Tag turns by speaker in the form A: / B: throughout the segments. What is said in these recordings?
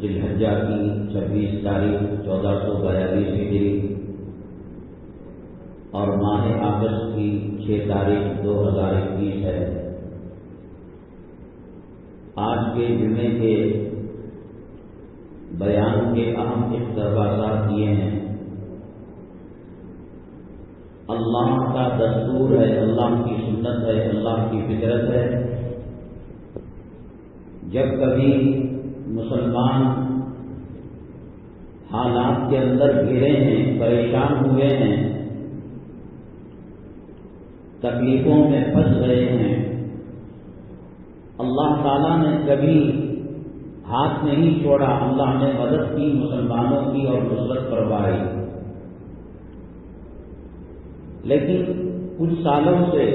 A: जिलहजा की छब्बीस तारीख चौदह सौ बयालीस हिजरी और माह अगस्त की छह तारीख दो हज़ार इक्कीस है। आज के जुमे के बयान के अहम इकतबासात दिए हैं। अल्लाह का दस्तूर है, अल्लाह की सुन्नत है, अल्लाह की फितरत है। जब कभी मुसलमान हालात के अंदर घिरे हैं, परेशान हुए हैं, तकलीफों में फंस गए हैं। अल्लाह ताला ने कभी हाथ नहीं छोड़ा, अल्लाह ने मदद की मुसलमानों की और नुसरत करवाई लेकिन कुछ सालों से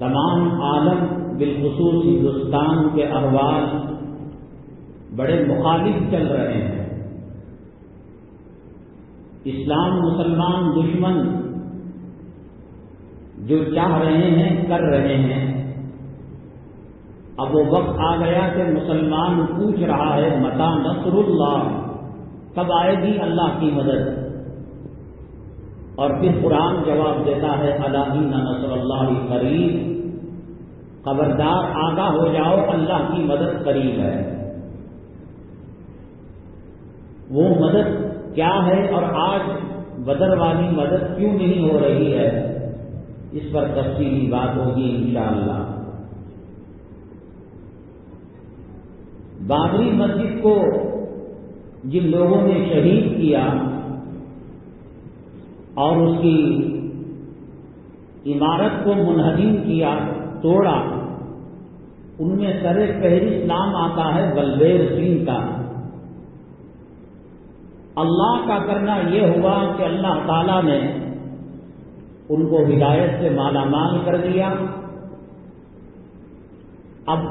A: तमाम आलम बिलखसूस हिंदुस्तान के अहवाल बड़े मुखालिफ चल रहे हैं। इस्लाम मुसलमान दुश्मन जो चाह रहे हैं, कर रहे हैं। अब वो वक्त आ गया कि मुसलमान पूछ रहा है, मता नसरुल्ला कब आएगी अल्लाह की मदद? और फिर कुरान जवाब देता है, अला नसरुल्लाह करीब। खबरदार आगा हो जाओ, अल्लाह की मदद करीब है। वो मदद क्या है और आज बदर वाली मदद क्यों नहीं हो रही है? इस पर तफसीली बात होगी इंशाला बाबरी मस्जिद को जिन लोगों ने शहीद किया और उसकी इमारत को मुनहदिम किया, तोड़ा उनमें सरे पहली नाम आता है बलबेर सिंह का। अल्लाह का करना यह हुआ कि अल्लाह ताला ने उनको हिदायत से मालामाल कर दिया। अब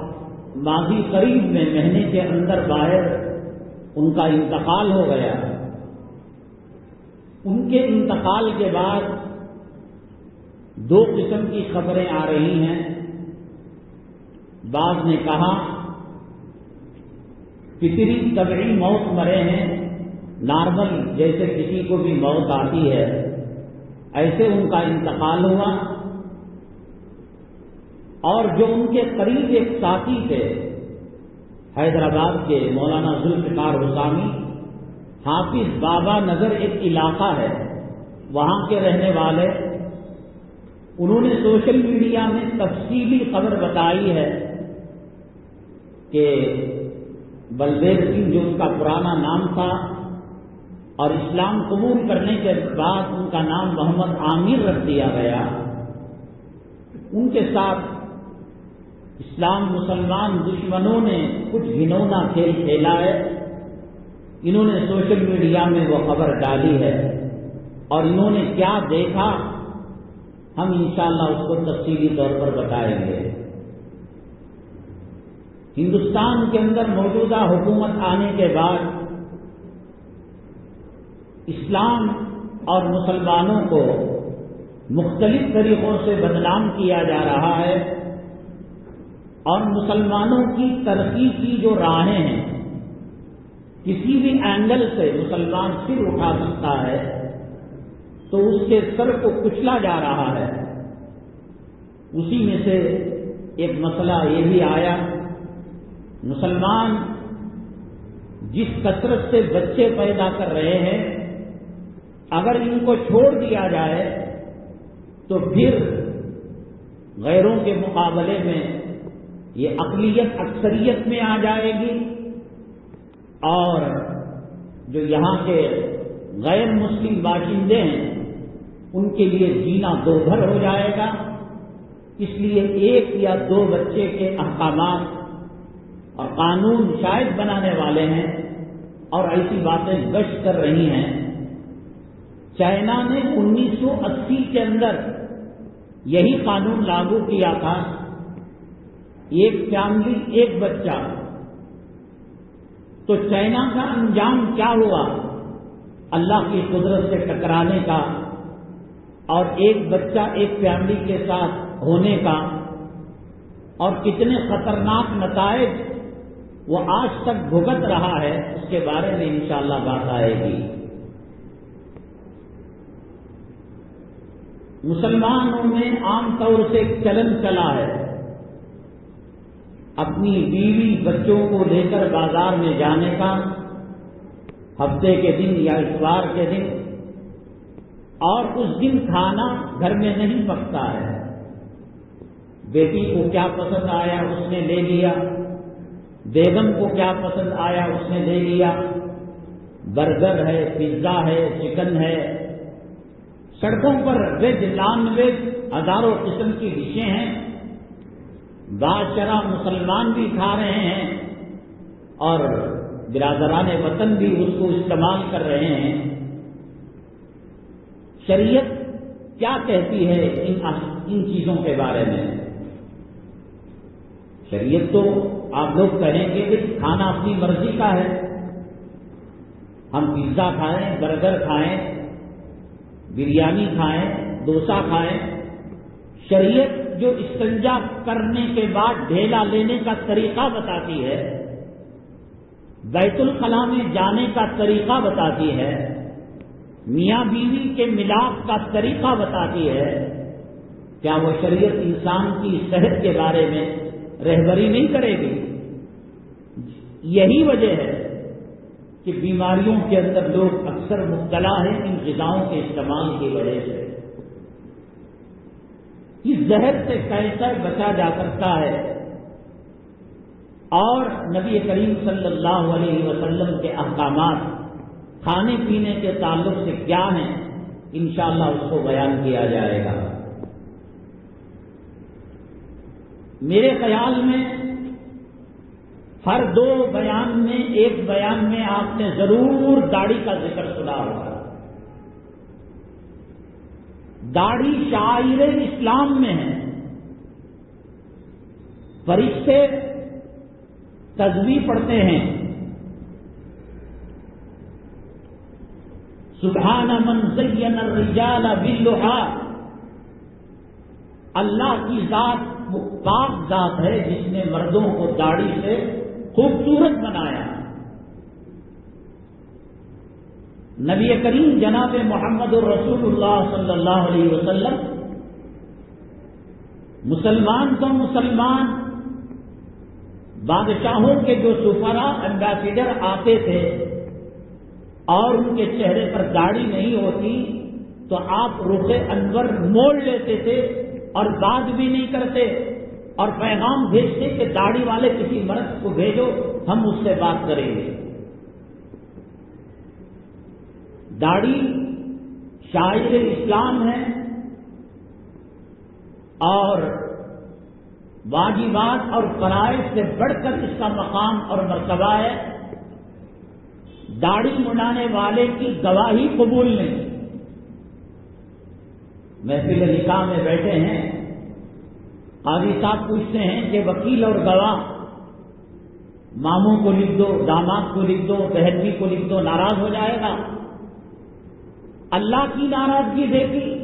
A: माजी करीब में महीने के अंदर बाहर उनका इंतकाल हो गया। उनके इंतकाल के बाद दो किस्म की खबरें आ रही हैं। बाद ने कहा, कितनी तबड़ी मौत मरे हैं, नॉर्मल जैसे किसी को भी मौत आती है। ऐसे उनका इंतकाल हुआ। और जो उनके करीब एक साथी थे, हैदराबाद के मौलाना जुल्फिकार हुसामी हाफिज बाबा नगर एक इलाका है, वहाँ के रहने वाले, उन्होंने सोशल मीडिया में तफसीली खबर बताई है। कि बलदेव सिंह जो उनका पुराना नाम था और इस्लाम कबूल करने के बाद उनका नाम मोहम्मद आमिर रख दिया गया, उनके साथ इस्लाम मुसलमान दुश्मनों ने कुछ घिनौना खेल खेला है इन्होंने सोशल मीडिया में वो खबर डाली है और इन्होंने क्या देखा, हम इंशाल्लाह उसको तफसीली तौर पर बताएँगे। हिंदुस्तान के अंदर मौजूदा हुकूमत आने के बाद इस्लाम और मुसलमानों को मुख्तलिफ़ तरीकों से बदनाम किया जा रहा है और मुसलमानों की तरक्की की जो राहें हैं, किसी भी एंगल से मुसलमान सिर उठा सकता है तो उसके सर को कुचला जा रहा है। उसी में से एक मसला ये भी आया मुसलमान जिस कसरत से बच्चे पैदा कर रहे हैं, अगर इनको छोड़ दिया जाए तो फिर गैरों के मुकाबले में ये अकलियत अक्सरियत में आ जाएगी। और जो यहाँ के गैर मुस्लिम बाशिंदे हैं, उनके लिए जीना दोभर हो जाएगा। इसलिए एक या दो बच्चे के अहकाम और कानून शायद बनाने वाले हैं और ऐसी बातें गश्त कर रही हैं। चाइना ने 1980 के अंदर यही कानून लागू किया था। एक फैमिली, एक बच्चा। तो चाइना का अंजाम क्या हुआ? अल्लाह की कुदरत से टकराने का और एक बच्चा एक फैमिली के साथ होने का। और कितने खतरनाक नतज वो आज तक भुगत रहा है, उसके बारे में इंशाला बात आएगी। मुसलमानों में आमतौर से चलन चला है, अपनी बीवी बच्चों को लेकर बाज़ार में जाने का, हफ़्ते के दिन या इतवार के दिन, और उस दिन खाना घर में नहीं पकता है। बेटी को क्या पसंद आया, उसने ले लिया। बेगम को क्या पसंद आया उसने ले लिया। बर्गर है, पिज्जा है, चिकन है। सड़कों पर वेज नॉन वेज हज़ारों किस्म की डिशें हैं। बादशरा मुसलमान भी खा रहे हैं और बिरादरान वतन भी उसको इस्तेमाल कर रहे हैं। शरीयत क्या कहती है इन इन चीज़ों के बारे में? शरीयत तो आप लोग कहेंगे कि खाना अपनी मर्ज़ी का है। हम पिज्जा खाएँ, बर्गर खाएँ, बिरयानी खाएँ, डोसा खाएँ। शरीयत जो इस्तंजा करने के बाद ढेला लेने का तरीका बताती है, बैतुल खला में जाने का तरीका बताती है, मियाँ बीवी के मिलाप का तरीका बताती है, क्या वो शरीयत इंसान की सेहत के बारे में रहबरी नहीं करेगी। यही वजह है कि बीमारियों के अंदर लोग अक्सर मुबतला हैं इन गिजाओं के इस्तेमाल की वजह से। इस जहर से कैसे बचा जा सकता है। और नबी करीम सल्लल्लाहु अलैहि वसल्लम के अहकाम खाने पीने के ताल्लुक से क्या हैं, इंशाल्लाह उसको बयान किया जाएगा। मेरे ख्याल में हर दो बयान में, एक बयान में आपने ज़रूर दाढ़ी का ज़िक्र सुना होगा। दाढ़ी शायर इस्लाम में है। फरिश्ते तजवी पढ़ते हैं। सुबहान मन सैन रिजाल बिल्लोहा। अल्लाह की जात वो पाक जात है जिसने मर्दों को दाढ़ी से खूबसूरत बनाया। नबी करीम जनाब मोहम्मद रसूलुल्लाह सल्लल्लाहु अलैहि वसल्लम, मुसलमान तो मुसलमान, बादशाहों के जो सुफरा एम्बेसिडर आते थे और उनके चेहरे पर दाढ़ी नहीं होती तो आप रुखे अनवर मोड़ लेते थे और बात भी नहीं करते। और पैगाम भेजते कि दाढ़ी वाले किसी मर्द को भेजो, हम उससे बात करेंगे। दाढ़ी शायर इस्लाम है और वाजिबात और फराइज से बढ़कर इसका मकाम और मरतबा है। दाढ़ी मुड़ाने वाले की गवाही कबूल नहीं। महफिल निकाह में बैठे हैं काजी साहब पूछते हैं कि वकील और गवाह, मामों को लिख दो, दामाद को लिख दो बहनवी को लिख दो, नाराज़ हो जाएगा। अल्लाह की नाराज़गी देखी।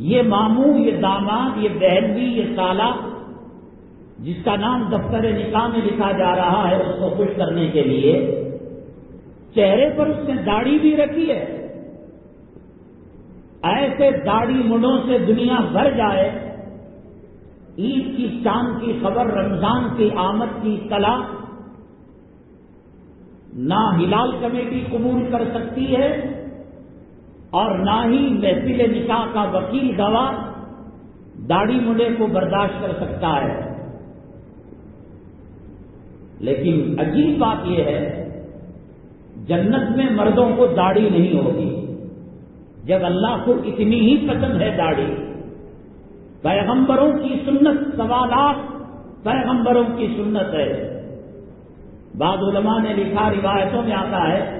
A: ये मामू, ये दामाद, ये बहनवी ये साला, जिसका नाम दफ्तर निकाह में लिखा जा रहा है, उसको खुश करने के लिए, चेहरे पर उसने दाढ़ी भी रखी है। ऐसे दाढ़ी मुंडों से दुनिया भर जाए, ईद की चाँद की खबर, रमज़ान की आमद की कला ना हिलाल कमेटी कबूल कर सकती है और ना ही महफिल निकाह का वकील गवाह दाढ़ी मुंडे को बर्दाश्त कर सकता है। लेकिन अजीब बात यह है, जन्नत में मर्दों को दाढ़ी नहीं होगी। जब अल्लाह को इतनी ही पसंद है दाढ़ी, पैगंबरों की सुन्नत, सवालात पैगंबरों की सुन्नत है। बाद ने लिखा, रिवायतों में आता है,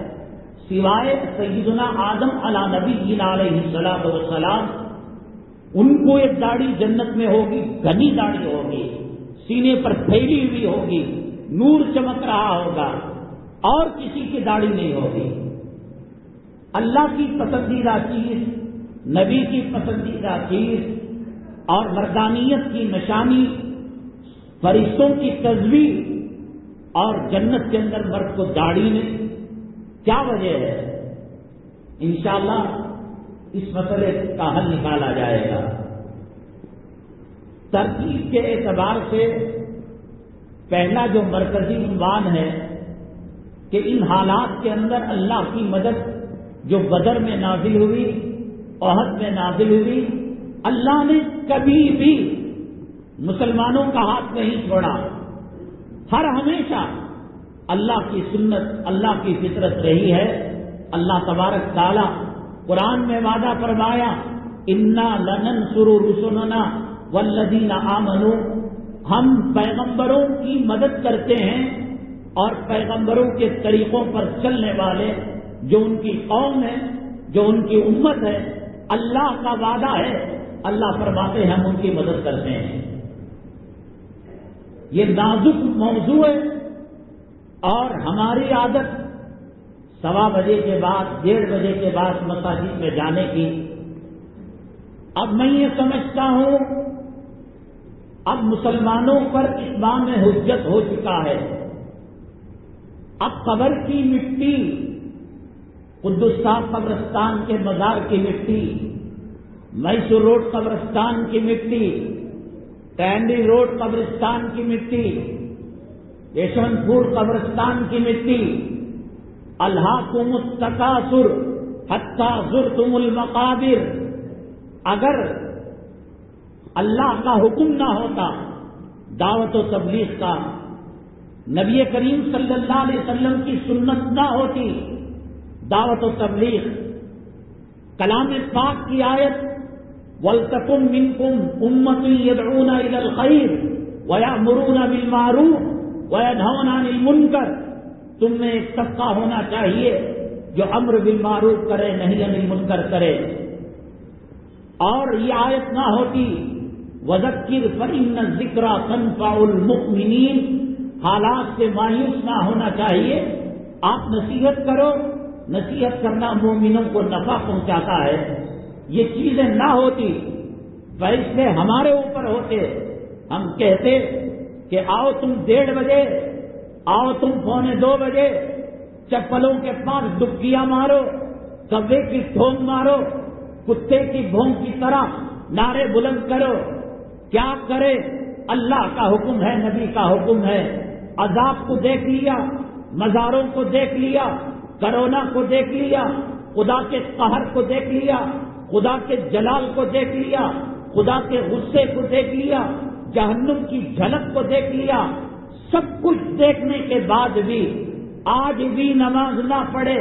A: सिवाय सईदना आदम अला नबी सलाम उनको एक दाढ़ी जन्नत में होगी, घनी दाढ़ी होगी, सीने पर फैली हुई होगी, नूर चमक रहा होगा, और किसी की दाढ़ी नहीं होगी। अल्लाह की पसंदीदा चीज़, नबी की पसंदीदा चीज़ और मर्दानियत की निशानी, फरिश्तों की तस्वीर और जन्नत के अंदर मर्द को दाढ़ी नहीं क्या वजह है? इंशाल्लाह इस मसले का हल निकाला जाएगा। तरकीब के एतबार से पहला जो मरकजी उन्वान है कि इन हालात के अंदर अल्लाह की मदद जो बदर में नाजिल हुई ओहद में नाजिल हुई, अल्लाह ने कभी भी मुसलमानों का हाथ नहीं छोड़ा। हर हमेशा अल्लाह की सुन्नत, अल्लाह की फितरत रही है। अल्लाह तबारक ताला कुरान में वादा फरमाया, इन्ना लनन सुरु रुसुलना वल्लदीना आमनु। हम पैगंबरों की मदद करते हैं और पैगंबरों के तरीकों पर चलने वाले जो उनकी कौम है, जो उनकी उम्मत है, अल्लाह का वादा है, अल्लाह फरमाते हैं हम उनकी मदद करते हैं। ये नाजुक मौजू है और हमारी आदत सवा बजे के बाद, डेढ़ बजे के बाद मसाजिद में जाने की। अब मैं ये समझता हूँ, अब मुसलमानों पर इस्लाम में हुज्जत हो चुका है। अब कबर की मिट्टी कुद्दुस्तान कब्रस्तान के मजार की मिट्टी, मैसूर रोड कब्रस्तान की मिट्टी टैंडी रोड कब्रिस्तान की मिट्टी, यशवंतपुर कब्रस्तान की मिट्टी अल्लाह कुमुस्तकासुर हत्ता सुर तुमुल मकाबिर। अगर अल्लाह का हुक्म ना होता, दावत व तबलीग का, नबी करीम सल्लल्लाहु अलैहि वसल्लम की सुन्नत ना होती दावत व तबलीग। कलाम पाक की आयत वलतकुम मिनकुम उम्मत यदऊना इलल खैर वया मुरूना बिल मारूफ, वयनहौना अनिल मुनकर। तुम में एक तबका होना चाहिए, जो अम्र बिल मारूफ करे, नहीं अनिल मुनकर करे। और ये आयत ना होती वजक्र फरिन जिक्रा तनफाउल मुकमिनीन। हालात से मायूस ना होना चाहिए। आप नसीहत करो नसीहत करना मोमिनों को नफा पहुंचाता है। ये चीज़ें ना होती फैसले हमारे ऊपर होते। हम कहते कि आओ तुम डेढ़ बजे, आओ तुम पौने दो बजे, चप्पलों के पास डुबकियाँ मारो कब्बे की ठोंग मारो, कुत्ते की भोंग की तरह नारे बुलंद करो। क्या करे? अल्लाह का हुक्म है, नबी का हुक्म है। अजाब को देख लिया, मजारों को देख लिया करोना को देख लिया, खुदा के कहर को देख लिया, खुदा के जलाल को देख लिया, खुदा के गुस्से को देख लिया, जहन्नुम की झलक को देख लिया। सब कुछ देखने के बाद भी आज भी नमाज़ ना पढ़े,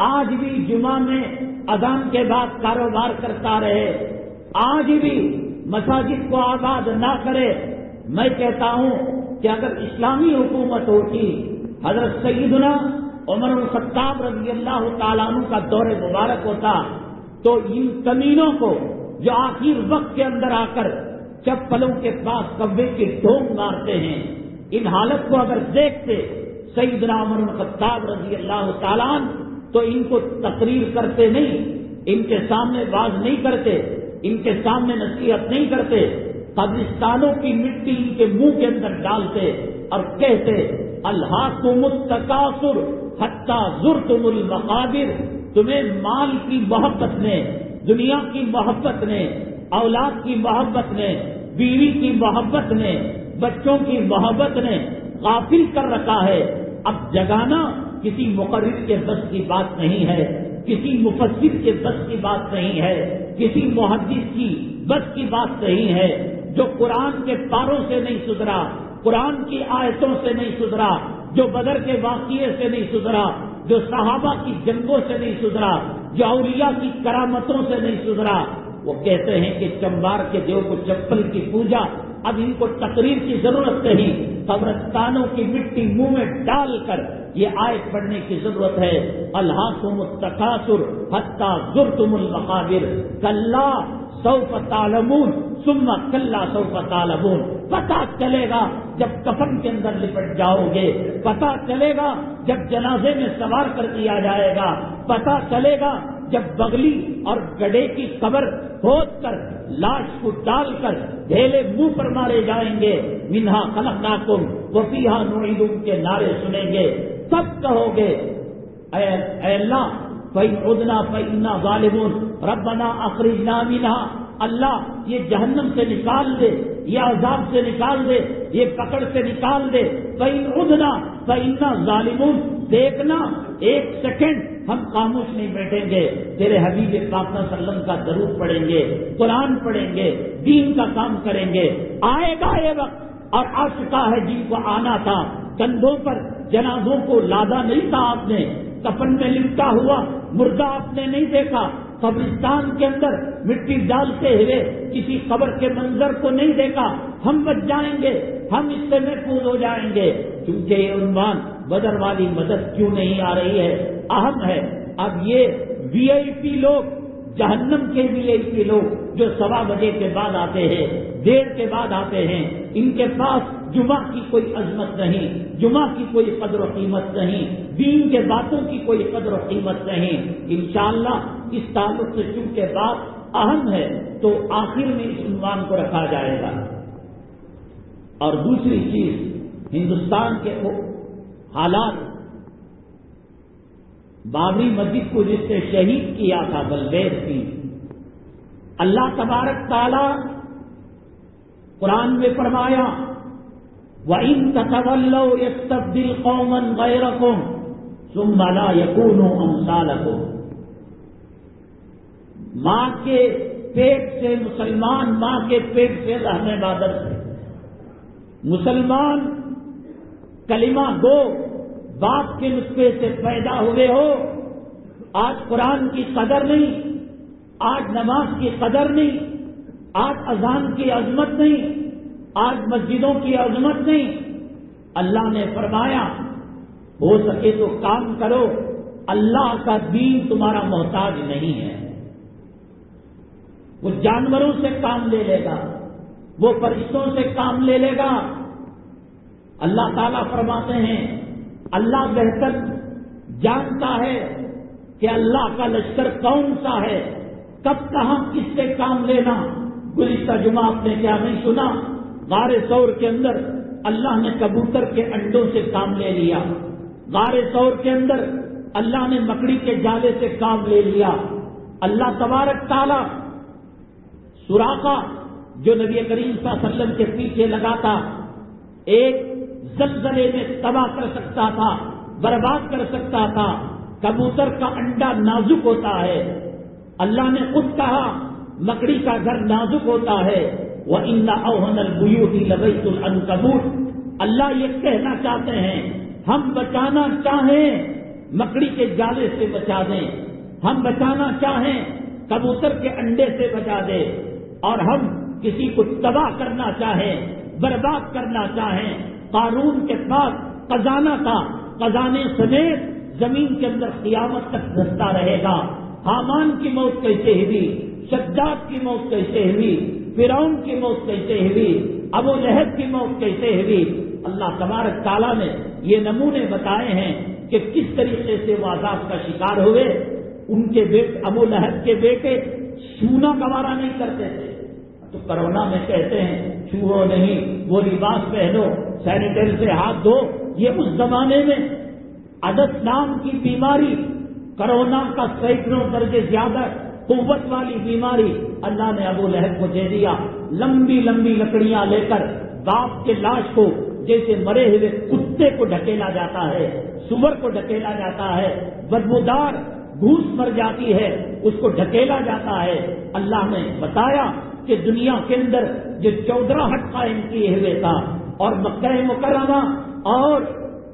A: आज भी जुमा में अजान के बाद कारोबार करता रहे, आज भी मसाजिद को आबाद ना करे। मैं कहता हूँ कि अगर इस्लामी हुकूमत होती, हज़रत सईदना उमर सत्ताब रज़ी अल्लाह तु का दौरे मुबारक होता तो इन कमीनों को जो आखिर वक्त के अंदर आकर चप्पलों के पास कब्बे की ढोंग मारते हैं, इन हालत को अगर देखते, सईदना उमर सत्ताब रज़ी अल्लाह तालान तो इनको तकरीर करते नहीं, इनके सामने बाज नहीं करते, इनके सामने नसीहत नहीं करते, कब्रिस्तानों की मिट्टी इनके मुँह के अंदर डालते और कहते अल्लाह तुमुतकासुर हत्ता जुर तुमुल मकाबिर तुम्हें माल की मोहब्बत ने, दुनिया की मोहब्बत ने, औलाद की मोहब्बत ने, बीवी की मोहब्बत ने, बच्चों की मोहब्बत ने काफिल कर रखा है। अब जगाना किसी मुकर्र के बस की बात नहीं है, किसी मुफसर के बस की बात नहीं है, किसी मुहदस की बस की बात नहीं है, जो कुरान के पारों से नहीं सुधरा कुरान की आयतों से नहीं सुधरा, जो बदर के वाकिये से नहीं सुधरा, जो सहाबा की जंगों से नहीं सुधरा, जो अलिया की करामतों से नहीं सुधरा, वो कहते हैं कि चंबार के देव को चप्पल की पूजा, अब इनको तकरीर की ज़रूरत नहीं, कब्रस्तानों की मिट्टी मुँह में डालकर ये आयत पढ़ने की ज़रूरत है। अल्लाह तुम तकासुर हत्ता जुर तुमुल कल्ला सौफ तालमून, सुम्मा कल्ला सौफ तालमून। पता चलेगा जब कफन के अंदर लिपट जाओगे। पता चलेगा जब जनाजे में सवार कर दिया जाएगा। पता चलेगा जब बगली और गडे की कबर खोद कर लाश को डालकर ढेले मुँह पर मारे जाएँगे। मिन्हा खलकनाकुम, वफीहा नुईदुम के नारे सुनेंगे। सब कहोगे अल्लाह फई उदना फईना गालिबुन रबना अखरिजना मिना अल्लाह ये जहन्नम से निकाल दे ये अजाब से निकाल दे ये पकड़ से निकाल दे फई उदना फईना जालिमुन देखना एक सेकंड हम खामोश नहीं बैठेंगे तेरे हबीब पाक सल्लम का ज़रूर पढ़ेंगे कुरान पढ़ेंगे दीन का काम करेंगे आएगा ये वक्त और आ चुका है जिनको आना था कंधों पर जनाजों को लादा नहीं था आपने कपन में लिपटा हुआ मुर्दा आपने नहीं देखा। कब्रिस्तान के अंदर मिट्टी डालते हुए किसी कब्र के मंजर को नहीं देखा। हम बच जाएँगे, हम इससे महफूज हो जाएँगे। क्योंकि ये उन्वान बदर वाली मदद क्यों नहीं आ रही है? अहम है। अब ये वीआईपी लोग जहन्नम के वीआईपी लोग जो सवा बजे के बाद आते हैं, देर के बाद आते हैं, इनके पास जुमा की कोई अजमत नहीं जुमा की कोई कदर कीमत नहीं, दीन के बातों की कोई कदर कीमत नहीं। इंशाला इस ताल्लुक से चूँकि बात अहम है तो आखिर में इस उन्वान को रखा जाएगा। और दूसरी चीज़, हिंदुस्तान के हालात बाबरी मस्जिद को जिसने शहीद किया था बलदेव सिंह, अल्लाह तबारक ताला कुरान में फरमाया व इन ततवल्लो यस्तब्दिल कौमन गैरकुम सुम्मला यकूनो अमसालको माँ के पेट से, मुसलमान माँ के पेट से रहने बादल मुसलमान कलिमा दो बाप के नुस्खे से पैदा हुए हो। आज कुरान की कदर नहीं, आज नमाज़ की कदर नहीं, आज अजान की अजमत नहीं, आज मस्जिदों की अजमत नहीं। अल्लाह ने फरमाया, हो सके तो काम करो, अल्लाह का दीन तुम्हारा मोहताज नहीं है। वो जानवरों से काम ले लेगा, वो फरिश्तों से काम ले लेगा। अल्लाह ताला फरमाते हैं अल्लाह बेहतर जानता है कि अल्लाह का लश्कर कौन सा है, कब कहाँ किससे काम लेना गुलिस्ता जुमा आपने क्या नहीं सुना? गारे सौर के अंदर अल्लाह ने कबूतर के अंडों से काम ले लिया। गारे तौर के अंदर अल्लाह ने मकड़ी के जाले से काम ले लिया। अल्लाह तबारक ताला सुराखा जो नबी करीम वसल्लम के पीछे लगा था एक जलजले में तबाह कर सकता था, बर्बाद कर सकता था। कबूतर का अंडा नाजुक होता है। अल्लाह ने खुद कहा, मकड़ी का घर नाजुक होता है। वह इन्ना अवहनल बुयूती लबैतुल अनकबूत अल्लाह ये कहना चाहते हैं, हम बचाना चाहें, मकड़ी के जाले से बचा दें। हम बचाना चाहें, कबूतर के अंडे से बचा दें। और हम किसी को तबाह करना चाहें, बर्बाद करना चाहें कानून के पास खजाना था। खजाने समेत ज़मीन के अंदर कियामत तक धसता रहेगा। हामान की मौत कैसे हुई? शद्दाद की मौत कैसे हुई? फिरौन की मौत कैसे हुई? अबू लहब की मौत कैसे हुई? अल्लाह तबारक ताला ने ये नमूने बताए हैं कि किस तरीके से वो आज़ाद का शिकार हुए। उनके बेटे, अबू लहब के बेटे छूना गवारा नहीं करते थे। तो कोरोना में कहते हैं छूहो नहीं, वो लिबास पहनो सैनिटाइजर से हाथ धो, ये उस जमाने में अदस नाम की बीमारी, कोरोना का सैकड़ों दर्जे ज़्यादा कुत वाली बीमारी, अल्लाह ने अबू लहब को दे दिया। लंबी लंबी लकड़ियाँ लेकर बाप के लाश को, जैसे मरे हुए कुत्ते को ढकेला जाता है, सुअर को ढकेला जाता है, बदबूदार घूस मर जाती है, उसको ढकेला जाता है। अल्लाह ने बताया कि दुनिया के अंदर जो चौदह हट कायम किए हुए था और मक्का मुकरमा और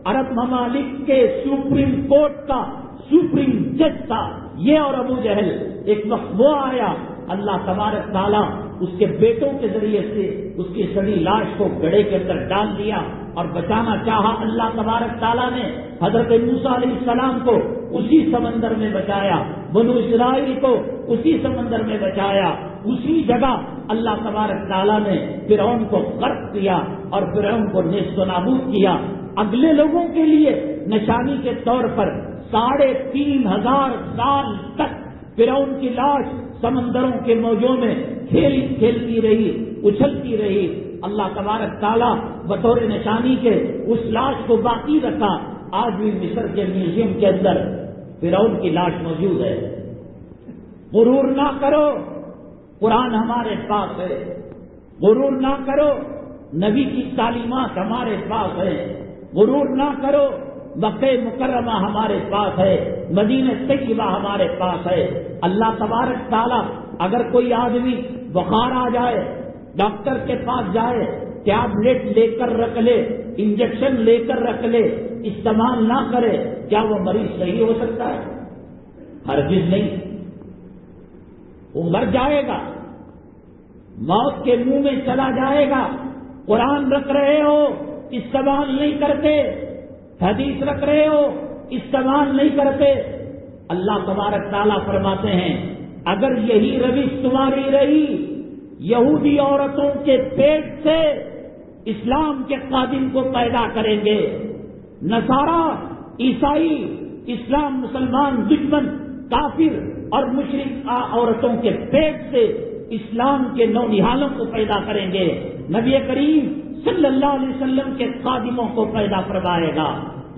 A: अरब ममालिक के सुप्रीम कोर्ट का सुप्रीम जज था। ये और अबू जहल, एक वक्त वो आया, अल्लाह तबारक ताला उसके बेटों के ज़रिए से उसकी सड़ी लाश को गड़े के अंदर डाल दिया और बचाना चाहा अल्लाह तबारक ताला ने। हज़रत मूसा सलाम को उसी समंदर में बचाया, बनु इसराइल को उसी समंदर में बचाया। उसी जगह अल्लाह तबारक ताला ने फिर को गर्क किया और फिर को नेस्त नाबूद किया। अगले लोगों के लिए निशानी के तौर पर साढ़े तीन हज़ार साल तक फिर की लाश समंदरों के मौजों में खेल, खेलती रही, उछलती रही। अल्लाह तबारक ताला बतौर निशानी के उस लाश को बाकी रखा। आज भी मिस्र के म्यूज़ियम के अंदर फिर की लाश मौजूद है। गुरूर ना करो, कुरान हमारे पास है। गुरूर ना करो, नबी की तालीमत हमारे पास है। गुरूर ना करो मक्के मुकरमा हमारे पास है, मदीन तयबा हमारे पास है। अल्लाह तबारक ताला अगर कोई आदमी बुखार आ जाए, डॉक्टर के पास जाए, टैबलेट लेकर रख ले, इंजेक्शन लेकर रख ले, इस्तेमाल ना करे, क्या वो मरीज़ सही हो सकता है? हरगिज नहीं। वो मर जाएगा। मौत के मुँह में चला जाएगा। कुरान रख रहे हो, इस्तेमाल नहीं करते। हदीस रख रहे हो, इस्तेमाल नहीं करते। अल्लाह तबारक ताला फरमाते हैं, अगर यही रविश तुम्हारी रही, यहूदी औरतों के पेट से इस्लाम के कादिम को पैदा करेंगे। नसारा, ईसाई, इस्लाम मुसलमान, दुश्मन, काफिर और मुशरक औरतों के पेट से इस्लाम के नौनिहालों को पैदा करेंगे। नबी करीम सल्लल्लाहु अलैहि वसल्लम के खादिमों को पैदा करवाएगा।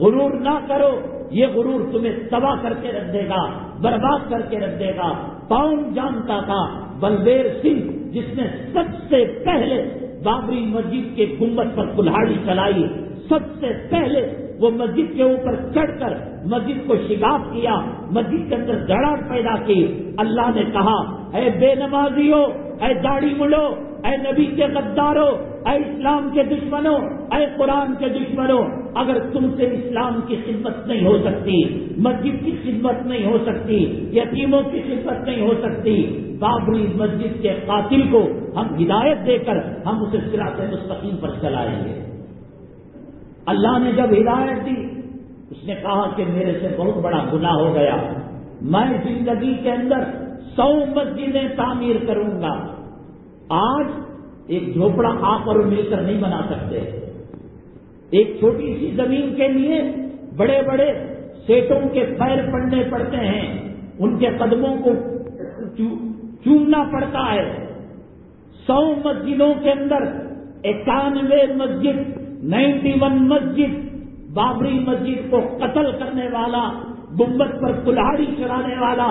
A: गुरूर ना करो, ये गुरूर तुम्हें तबाह करके रख देगा, बर्बाद करके रख देगा। कौन जानता था बलदेव सिंह, जिसने सबसे पहले बाबरी मस्जिद के गुंबद पर कुल्हाड़ी चलाई, सबसे पहले वो मस्जिद के ऊपर चढ़कर मस्जिद को शिगाब किया, मस्जिद के अंदर दड़ाट पैदा की। अल्लाह ने कहा अ ऐ बेनमाजियों, ऐ दाढ़ी मुड़ो ऐ नबी के गद्दारों, ऐ इस्लाम के दुश्मनों, ऐ कुरान के दुश्मनों, अगर तुमसे इस्लाम की खिदमत नहीं हो सकती, मस्जिद की खिदमत नहीं हो सकती, यतीमों की खिदमत नहीं हो सकती, बाबरी मस्जिद के कातिल को हम हिदायत देकर हम उसे सिरात मुस्तकीम पर चलाएँगे। अल्लाह ने जब हिदायत दी, उसने कहा कि मेरे से बहुत बड़ा गुनाह हो गया। मैं ज़िंदगी के अंदर सौ मस्जिदें तामीर करूँगा। आज एक झोपड़ा आप और मिलकर नहीं बना सकते। एक छोटी सी ज़मीन के लिए बड़े बड़े सेठों के पैर पड़ने पड़ते हैं। उनके कदमों को चूमना पड़ता है। सौ मस्जिदों के अंदर इक्यानवे मस्जिद नाइन्टी वन मस्जिद, बाबरी मस्जिद को कत्ल करने वाला, गुंबद पर कुल्हाड़ी चढ़ाने वाला,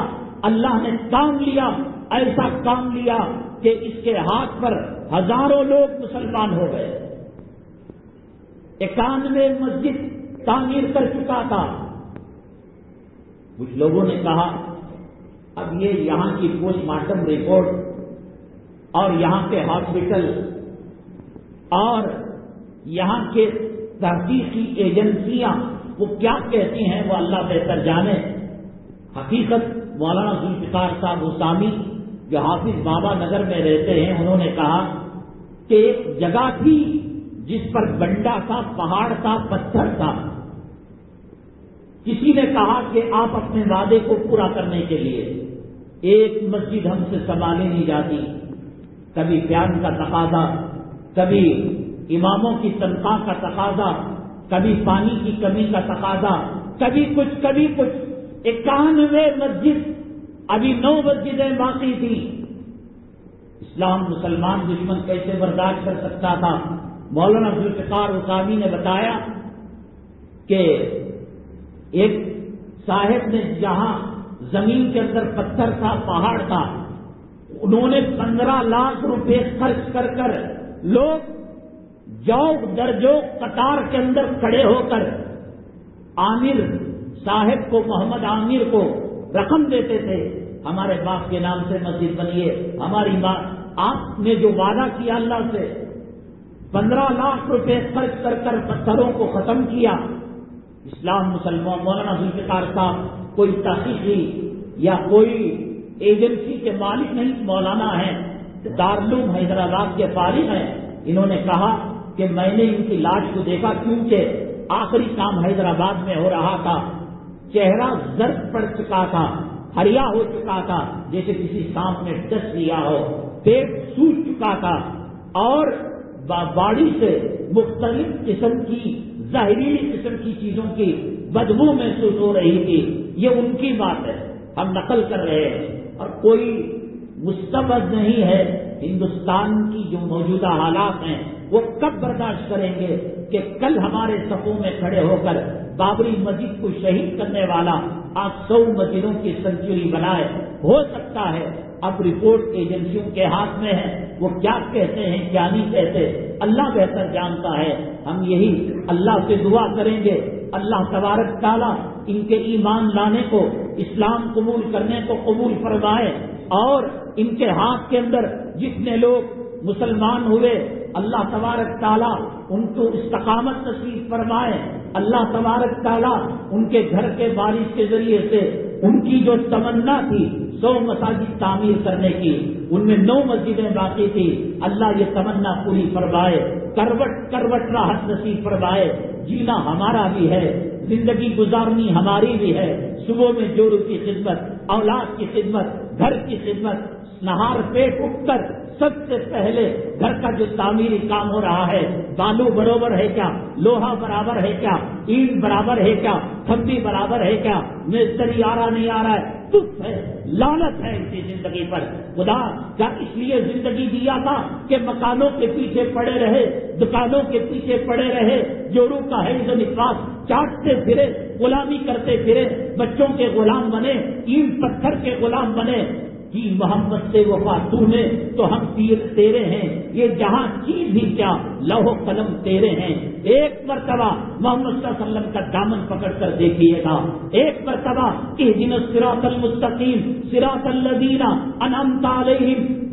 A: अल्लाह ने काम लिया, ऐसा काम लिया कि इसके हाथ पर हज़ारों लोग मुसलमान हो गए। इक्यानवे मस्जिद तामीर कर चुका था। कुछ लोगों ने कहा, अब ये यहाँ की पोस्टमार्टम रिपोर्ट और यहाँ के हॉस्पिटल और यहाँ के तहकीकी एजेंसियाँ, वो क्या कहती हैं, वो अल्लाह बेहतर जाने। हकीकत मौलाना जुल्फिकार साहब उसामी जो हाफिज बाबा नगर में रहते हैं, उन्होंने कहा कि एक जगह थी जिस पर गंडा था, पहाड़ था, पत्थर था। किसी ने कहा कि आप अपने वादे को पूरा करने के लिए एक मस्जिद हमसे संभाली नहीं जाती। कभी प्यान का तकाजा कभी इमामों की तनख्वाह का तकाजा, कभी पानी की कमी का तकाजा, कभी कुछ कभी कुछ। इक्यानवे मस्जिद, अभी नौ मस्जिदें बाकी थी। इस्लाम मुसलमान दुश्मन कैसे बर्दाश्त कर सकता था? मौलाना जुल्फिकार उसामी ने बताया कि एक साहेब ने जहाँ ज़मीन के अंदर पत्थर था, पहाड़ था, उन्होंने पंद्रह लाख रुपए खर्च कर कर लोग जौक दर्जो कतार के अंदर खड़े होकर आमिर साहेब को, मोहम्मद आमिर को रकम देते थे। हमारे बाप के नाम से मस्जिद बनिए। हमारी बात आपने जो वादा किया अल्लाह से, पंद्रह लाख रुपए खर्च कर कर पत्थरों को खत्म किया। इस्लाम मुसलमान, मौलाना जुल्फिकार साहब, कोई तहकीकी या कोई एजेंसी के मालिक नहीं, मौलाना है। दारुलूम हैदराबाद के फारिग हैं। इन्होंने कहा कि मैंने इनकी लाश को देखा क्योंकि आखिरी काम हैदराबाद में हो रहा था। चेहरा जर्द पड़ चुका था, हरिया हो चुका था, जैसे किसी सांप ने डस लिया हो। पेट सूज चुका था और बाड़ी से मुख्तलिफ़ किस्म की, जहरीली किस्म की चीज़ों की बदबू महसूस हो रही थी। ये उनकी बात है। हम नकल कर रहे हैं। और कोई मुस्तबद नहीं है। हिंदुस्तान की जो मौजूदा हालात हैं वो कब बर्दाश्त करेंगे कि कल हमारे सफों में खड़े होकर बाबरी मस्जिद को शहीद करने वाला आप सौ मस्जिदों की सेंचुरी बनाए? हो सकता है अब रिपोर्ट एजेंसियों के हाथ में है। वो क्या कहते हैं, क्या नहीं कहते? अल्लाह बेहतर जानता है। हम यही अल्लाह से दुआ करेंगे। अल्लाह तबारक ताला इनके ईमान लाने को, इस्लाम कबूल करने को कबूल फरमाए और इनके हाथ के अंदर जितने लोग मुसलमान हुए, अल्लाह तबारक ताला उनको इस्तकामत नसीब फरमाए। अल्लाह तबारक ताला उनके घर के बारिश के ज़रिए से उनकी जो तमन्ना थी, सौ मसाजिद तामीर करने की, उनमें नौ मस्जिदें बाकी थी, अल्लाह ये तमन्ना पूरी फरमाए, करवट करवट राहत नसीब फरमाए, जीना हमारा भी है, ज़िंदगी गुजारनी हमारी भी है, सुबह में जोड़ों की खिदमत, औलाद की खिदमत, घर की खिदमत, नहार पेट उठकर सबसे पहले घर का जो तामीरी काम हो रहा है, बालू बराबर है क्या? लोहा बराबर है क्या? ईट बराबर है क्या? थम्बी बराबर है क्या? मिस्त्री आ रहा नहीं आ रहा है। दुख है लालत है इनकी ज़िंदगी पर। खुदा क्या इसलिए ज़िंदगी दिया था कि मकानों के पीछे पड़े रहे, दुकानों के पीछे पड़े रहे। जोड़ू का है जो निकास, चाटते फिरे, गुलामी करते फिरे। बच्चों के गुलाम बने, ईट पत्थर के गुलाम बने। की मोहम्मद से वफा तूने तो हम तीर तेरे हैं। ये जहाँ चीज़ भी क्या, लहो कलम तेरे हैं। एक मरतबा मोहम्मद वसल्लम का दामन पकड़ कर देखिएगा। एक मरतबा इस दिन सिरातल मुस्तकीम सिरातल लदीना अनमता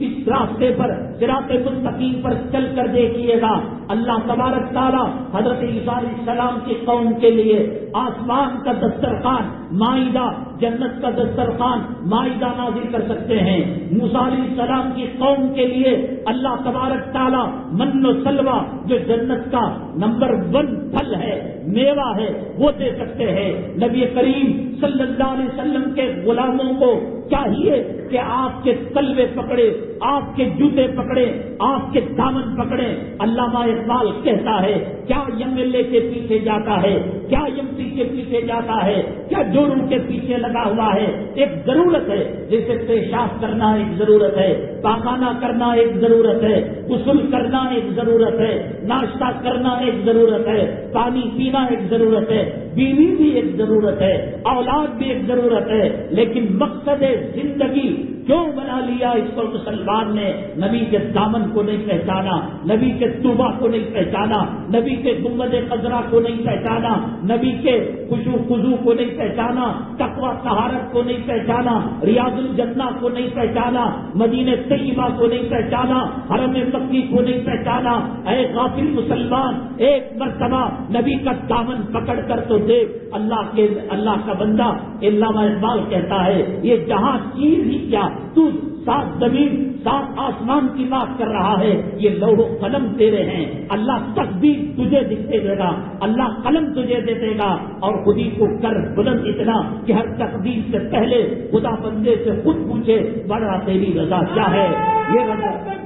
A: इस रास्ते पर, सिरात मुस्तकीम पर चल कर देखिएगा। अल्लाह तबारक ताला हज़रत ईसा की कौम के लिए आसमान का दस्तरखान, माइदा जन्नत का दस्तरखान माइदा नाजिल कर सकते हैं। मूसा सलाम की कौम के लिए अल्लाह तबारक ताला मन्नो सलवा, जो जन्नत का नंबर वन फल है, मेवा है, वो दे सकते हैं। नबी करीम सल्लल्लाहु अलैहि वसल्लम के गुलामों को चाहिए कि आपके तलवे पकड़े आपके जूते पकड़े, आपके दामन पकड़े। अल्लामा इकबाल कहता है, क्या एमएलए के पीछे जाता है? क्या यमती के पीछे जाता है? क्या जोरों के पीछे लगा हुआ है? एक ज़रूरत है, जैसे पेशाब करना एक ज़रूरत है पाखाना करना एक ज़रूरत है गुसल करना एक ज़रूरत है, नाश्ता करना एक ज़रूरत है, पानी पीना एक ज़रूरत है, बीवी भी एक ज़रूरत है, औलाद भी एक ज़रूरत है, लेकिन मकसद ज़िंदगी। क्यों बना लिया इसको मुसलमान? ने नबी के दामन को नहीं पहचाना, नबी के तुबा को नहीं पहचाना, नबी के गुंबद कजरा को नहीं पहचाना, नबी के खुशू खुजू को नहीं पहचाना, तकवा सहारत को नहीं पहचाना, रियाजुल जन्ना को नहीं पहचाना, मदीने तय्यबा को नहीं पहचाना, हरम मक्की को नहीं पहचाना। ऐ गाफिल मुसलमान, एक मरतबा नबी का दामन पकड़ कर तो देख, अल्लाह के, अल्लाह का बंदा, इल्लामा इकबाल कहता है, ये जहाँ चीज़ ही क्या? तू सात ज़मीन, सात आसमान की बात कर रहा है। ये लोहो कलम तेरे हैं। अल्लाह तकदीर तुझे दिखते देगा। अल्लाह कलम तुझे दे देगा। और खुदी को कर बुलंद इतना कि हर तकदीर से पहले खुदा बंदे से खुद पूछे बड़ा तेरी रजा क्या है? ये रजा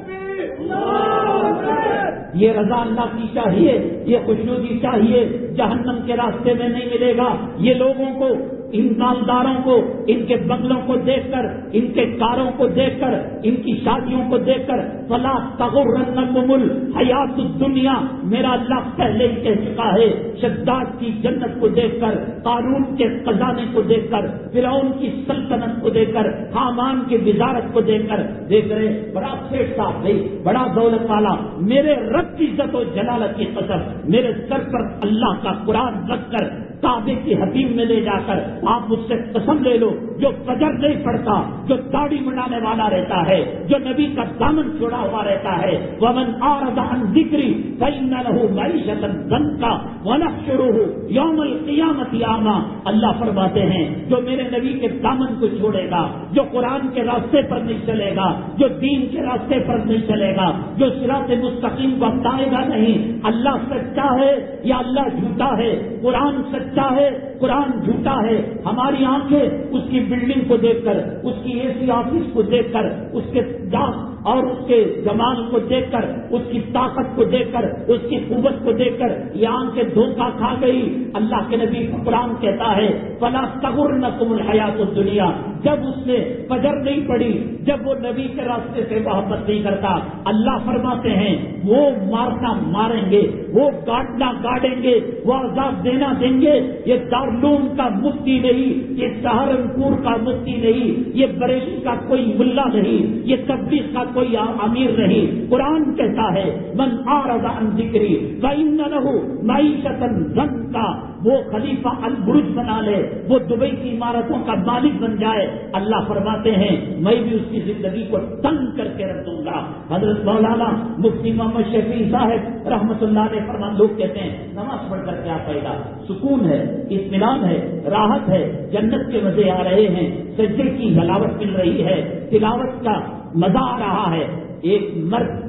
A: ये रजा अल्लाह की चाहिए। ये खुशनुदी चाहिए। जहन्नम के रास्ते में नहीं मिलेगा। ये लोगों को इन मालदारों को, इनके बंगलों को देखकर, इनके कारों को देखकर, इनकी शादियों को देखकर, फला तगुर कुमुल हयात दुनिया, मेरा अल्लाह पहले ही कह चुका है। शद्दाद की जन्नत को देखकर, कानून के खजाने को देखकर फिर की सल्तनत को देखकर, हामान की विजारत को देखकर, देख रहे, बड़ा सेठ साहब भाई बड़ा दौलत वाला, मेरे रब की इज़्ज़त और जलालत की कसर मेरे सर पर अल्लाह का कुरान रखकर काबे की हकीम में ले जाकर आप मुझसे कसम ले लो, जो कजर नहीं पड़ता, जो दाढ़ी मनाने वाला रहता है, जो नबी का दामन छोड़ा हुआ रहता है, वमन आरदान दिक्री कई न रहू मैशतन दन का वनक शुरू हो यौमल कियामती आमा। अल्लाह फरमाते हैं, जो मेरे नबी के दामन को छोड़ेगा, जो कुरान के रास्ते पर नहीं चलेगा, जो दीन के रास्ते पर नहीं चलेगा, जो सिरात मुस्तकीम अपनाएगा नहीं। अल्लाह सच्चा है या अल्लाह झूठा है? कुरान सच्चा है, कुरान झूठा है। हमारी आँखें उसकी बिल्डिंग को देखकर उसकी एसी ऑफ़िस को देखकर उसके डाक और उसके जमान को देखकर, उसकी ताकत को देखकर, उसकी कुवत को देखकर ये आँखें धोखा खा गई। अल्लाह के नबी कुरान कहता है, फला तगुर न तुम हयात दुनिया। जब उसने पजर नहीं पड़ी, जब वो नबी के रास्ते से मोहब्बत नहीं करता, अल्लाह फरमाते हैं, वो मारना मारेंगे, वो काटना गाड़ेंगे, वो आज़ाद देना देंगे। ये दारूम का मुफ्ती नहीं, ये सहारनपुर का मुफ्ती नहीं, ये बरेली का कोई मुल्ला नहीं, ये तब्दीस का कोई अमीर नहीं। कुरान कहता है, मन आरदान जिक्री कईन रहू मीशतन धन का वो खलीफा अल बुरुज बना ले, वो दुबई की इमारतों का मालिक बन जाए। अल्लाह फरमाते हैं, मैं भी उसकी ज़िंदगी को तंग करके रख दूँगा। हज़रत मौलाना मुफ्ती मोहम्मद शफी साहब रहमतुल्लाह ने फरमा लोग कहते हैं, नमाज़ पढ़ कर क्या फ़ायदा? सुकून है, इत्मीनान है, राहत है, जन्नत के मज़े आ रहे हैं, सज्जे की हलावत मिल रही है, तिलावत का मज़ा आ रहा है। एक मर्द,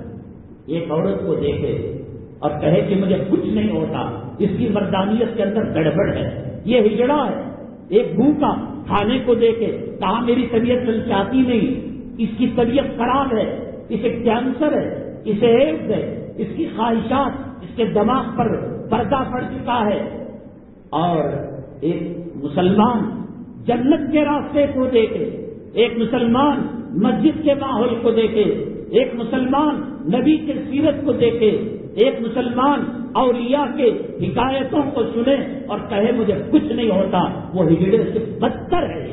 A: एक औरत को देखे और कहे कि मुझे कुछ नहीं होता। इसकी मर्दानियत के अंदर गड़बड़ है। ये हिजड़ा है। एक भूखा खाने को देखे, कहा, मेरी तबीयत चाहती नहीं। इसकी तबीयत खराब है। इसे कैंसर है। इसे एड्स है। इसकी ख्वाहिशात, इसके दिमाग पर पर्दा पड़ चुका है। और एक मुसलमान जन्नत के रास्ते को देखे। एक मुसलमान मस्जिद के माहौल को देखे, एक मुसलमान नबी के सीरत को देखे, एक मुसलमान औलिया के हिकायतों को सुने और कहे, मुझे कुछ नहीं होता, वो हिजड़े से बदतर है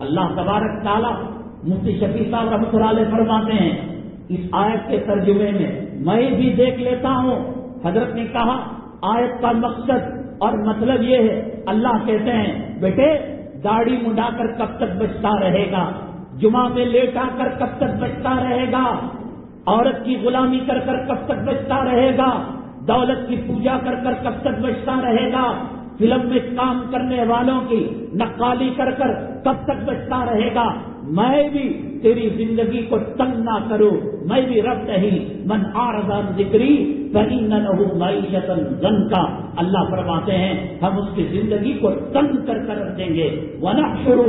A: अल्लाह तबारक ताला मुफ्ती शफी साहब रहमत फरमाते हैं, इस आयत के तर्जुमे में मैं भी देख लेता हूँ। हज़रत ने कहा, आयत का मकसद और मतलब ये है, अल्लाह कहते हैं, बेटे दाढ़ी मुंडाकर कब तक बचता रहेगा? जुमा में लेट आकर कब तक बचता रहेगा? औरत की गुलामी कर कर कब तक बचता रहेगा? दौलत की पूजा कर कर कब तक बचता रहेगा? फ़िल्म में काम करने वालों की नक्काली कर कर कब तक बचता रहेगा? मैं भी तेरी ज़िंदगी को तंग ना करूँ। मैं भी रब नहीं, मन आरजान जिक्री कहीं न रहू मीशतन जन का अल्लाह फरमाते हैं, हम उसकी ज़िंदगी को तंग कर कर रख देंगे वना शुरू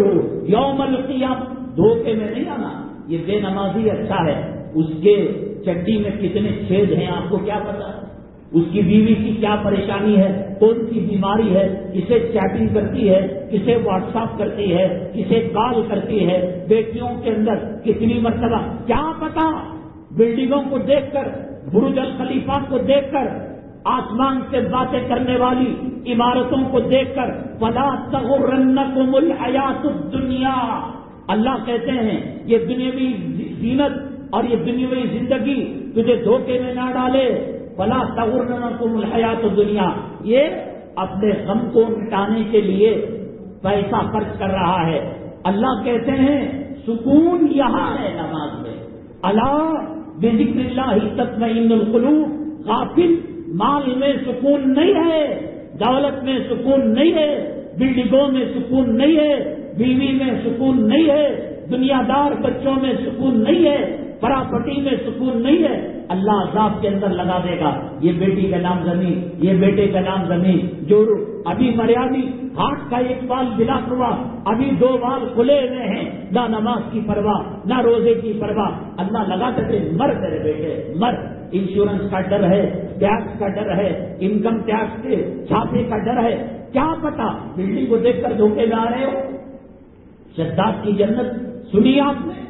A: यौमल कियाम। धोखे में नहीं आना, ये बेनमाजी अच्छा है। उसके चड्डी में कितने छेद हैं, आपको क्या पता? उसकी बीवी की क्या परेशानी है, कौन सी बीमारी है, किसे चैटिंग करती है, किसे व्हाट्सएप करती है, किसे कॉल करती है, बेटियों के अंदर कितनी मरतबा, क्या पता? बिल्डिंगों को देखकर, बुरुज अल खलीफा को देखकर, आसमान से बातें करने वाली इमारतों को देखकर फला तगुरन्नकुमुल हयातुद दुनिया। अल्लाह कहते हैं, ये दुनियावी जीनत और ये दुनियावी ज़िंदगी तुझे धोखे में ना डाले। फला तगुरन्नकुमुल हयातुद दुनिया। ये अपने गम को मिटाने के लिए पैसा खर्च कर रहा है। अल्लाह कहते हैं, सुकून यहाँ है नमाज़ में। अल्लाह बेजिक्रिल्ला ही तत्मीनुल कुलूब। गाफिल माल में सुकून नहीं है, दौलत में सुकून नहीं है, बिल्डिंगों में सुकून नहीं है, बीवी में सुकून नहीं है, दुनियादार बच्चों में सुकून नहीं है प्रॉपर्टी में सुकून नहीं है। अल्लाह अजाब के अंदर लगा देगा। ये बेटी का नाम ज़मीन, ये बेटे का नाम ज़मीन। जो अभी मर्यादी हाथ का एक बाल बिला हुआ। अभी दो बाल खुले हुए हैं। ना नमाज़ की परवाह, ना रोज़े की परवाह। अल्लाह लगा देते मर तेरे बेटे, मर। इंश्योरेंस का डर है टैक्स का डर है इनकम टैक्स के छापे का डर है। क्या पता, बिल्डिंग को देखकर धोखे आ रहे हो? शद्दाद की जन्नत, सुनी आपने?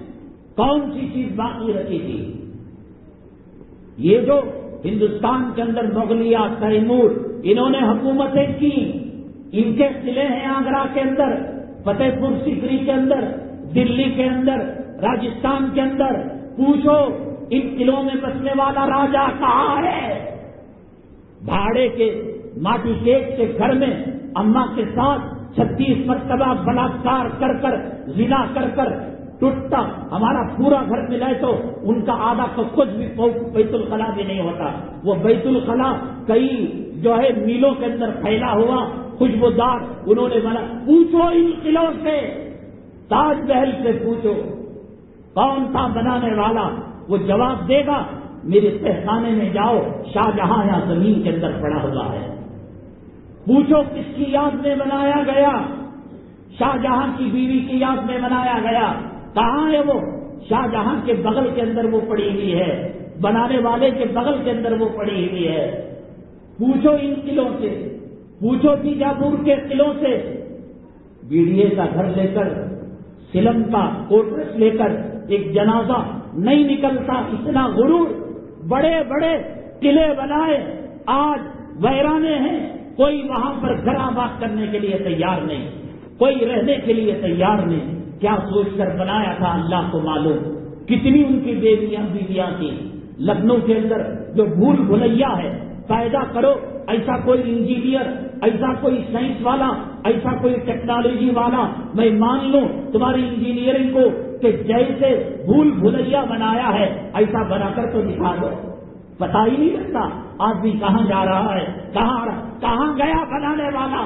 A: कौन सी चीज़ बाकी रखी थी? ये जो हिंदुस्तान के अंदर मुगलिया, तैमूर, इन्होंने हुकूमतें की। इनके किले हैं आगरा के अंदर, फतेहपुर सिकरी के अंदर, दिल्ली के अंदर, राजस्थान के अंदर। पूछो, इन किलों में बसने वाला राजा कहाँ है? भाड़े के माटी केक के घर में अम्मा के साथ छत्तीस मरतबा बलात्कार कर कर जिना कर कर टूटता, हमारा पूरा घर मिलाए तो उनका आधा तो कुछ भी बैतुल खला भी नहीं होता। वो बैतुल खला कई जो है मीलों के अंदर फैला हुआ खुशबूदार। उन्होंने बना पूछो इन किलों से, ताजमहल से पूछो, कौन था बनाने वाला? वो जवाब देगा, मेरे तहखाने में जाओ, शाहजहां या ज़मीन के अंदर पड़ा हुआ है। पूछो किसकी याद में बनाया गया? शाहजहां की बीवी की याद में बनाया गया। कहाँ है वो? शाहजहां के बगल के अंदर वो पड़ी हुई है। बनाने वाले के बगल के अंदर वो पड़ी हुई है। पूछो इन किलों से। पूछो बीजापुर के किलों से। बीडीए का घर लेकर, सिलम का कोटरस लेकर एक जनाजा नहीं निकलता। इतना गुरूर बड़े बड़े किले बनाए। आज वैराने हैं। कोई वहाँ पर घर आबाद करने के लिए तैयार नहीं। कोई रहने के लिए तैयार नहीं। क्या सोचकर बनाया था अल्लाह को मालूम? कितनी उनकी बेबियाँ बीवियाँ थी। लखनऊ के अंदर जो भूल भुलैया है, पैदा करो, ऐसा कोई इंजीनियर, ऐसा कोई साइंस वाला, ऐसा कोई टेक्नोलॉजी वाला, मैं मान लूँ तुम्हारी इंजीनियरिंग को कि जैसे भूल भुलैया बनाया है, ऐसा बनाकर तो दिखा दो। पता ही नहीं लगता, आदमी कहाँ जा रहा है, कहाँ कहाँ गया बनाने वाला?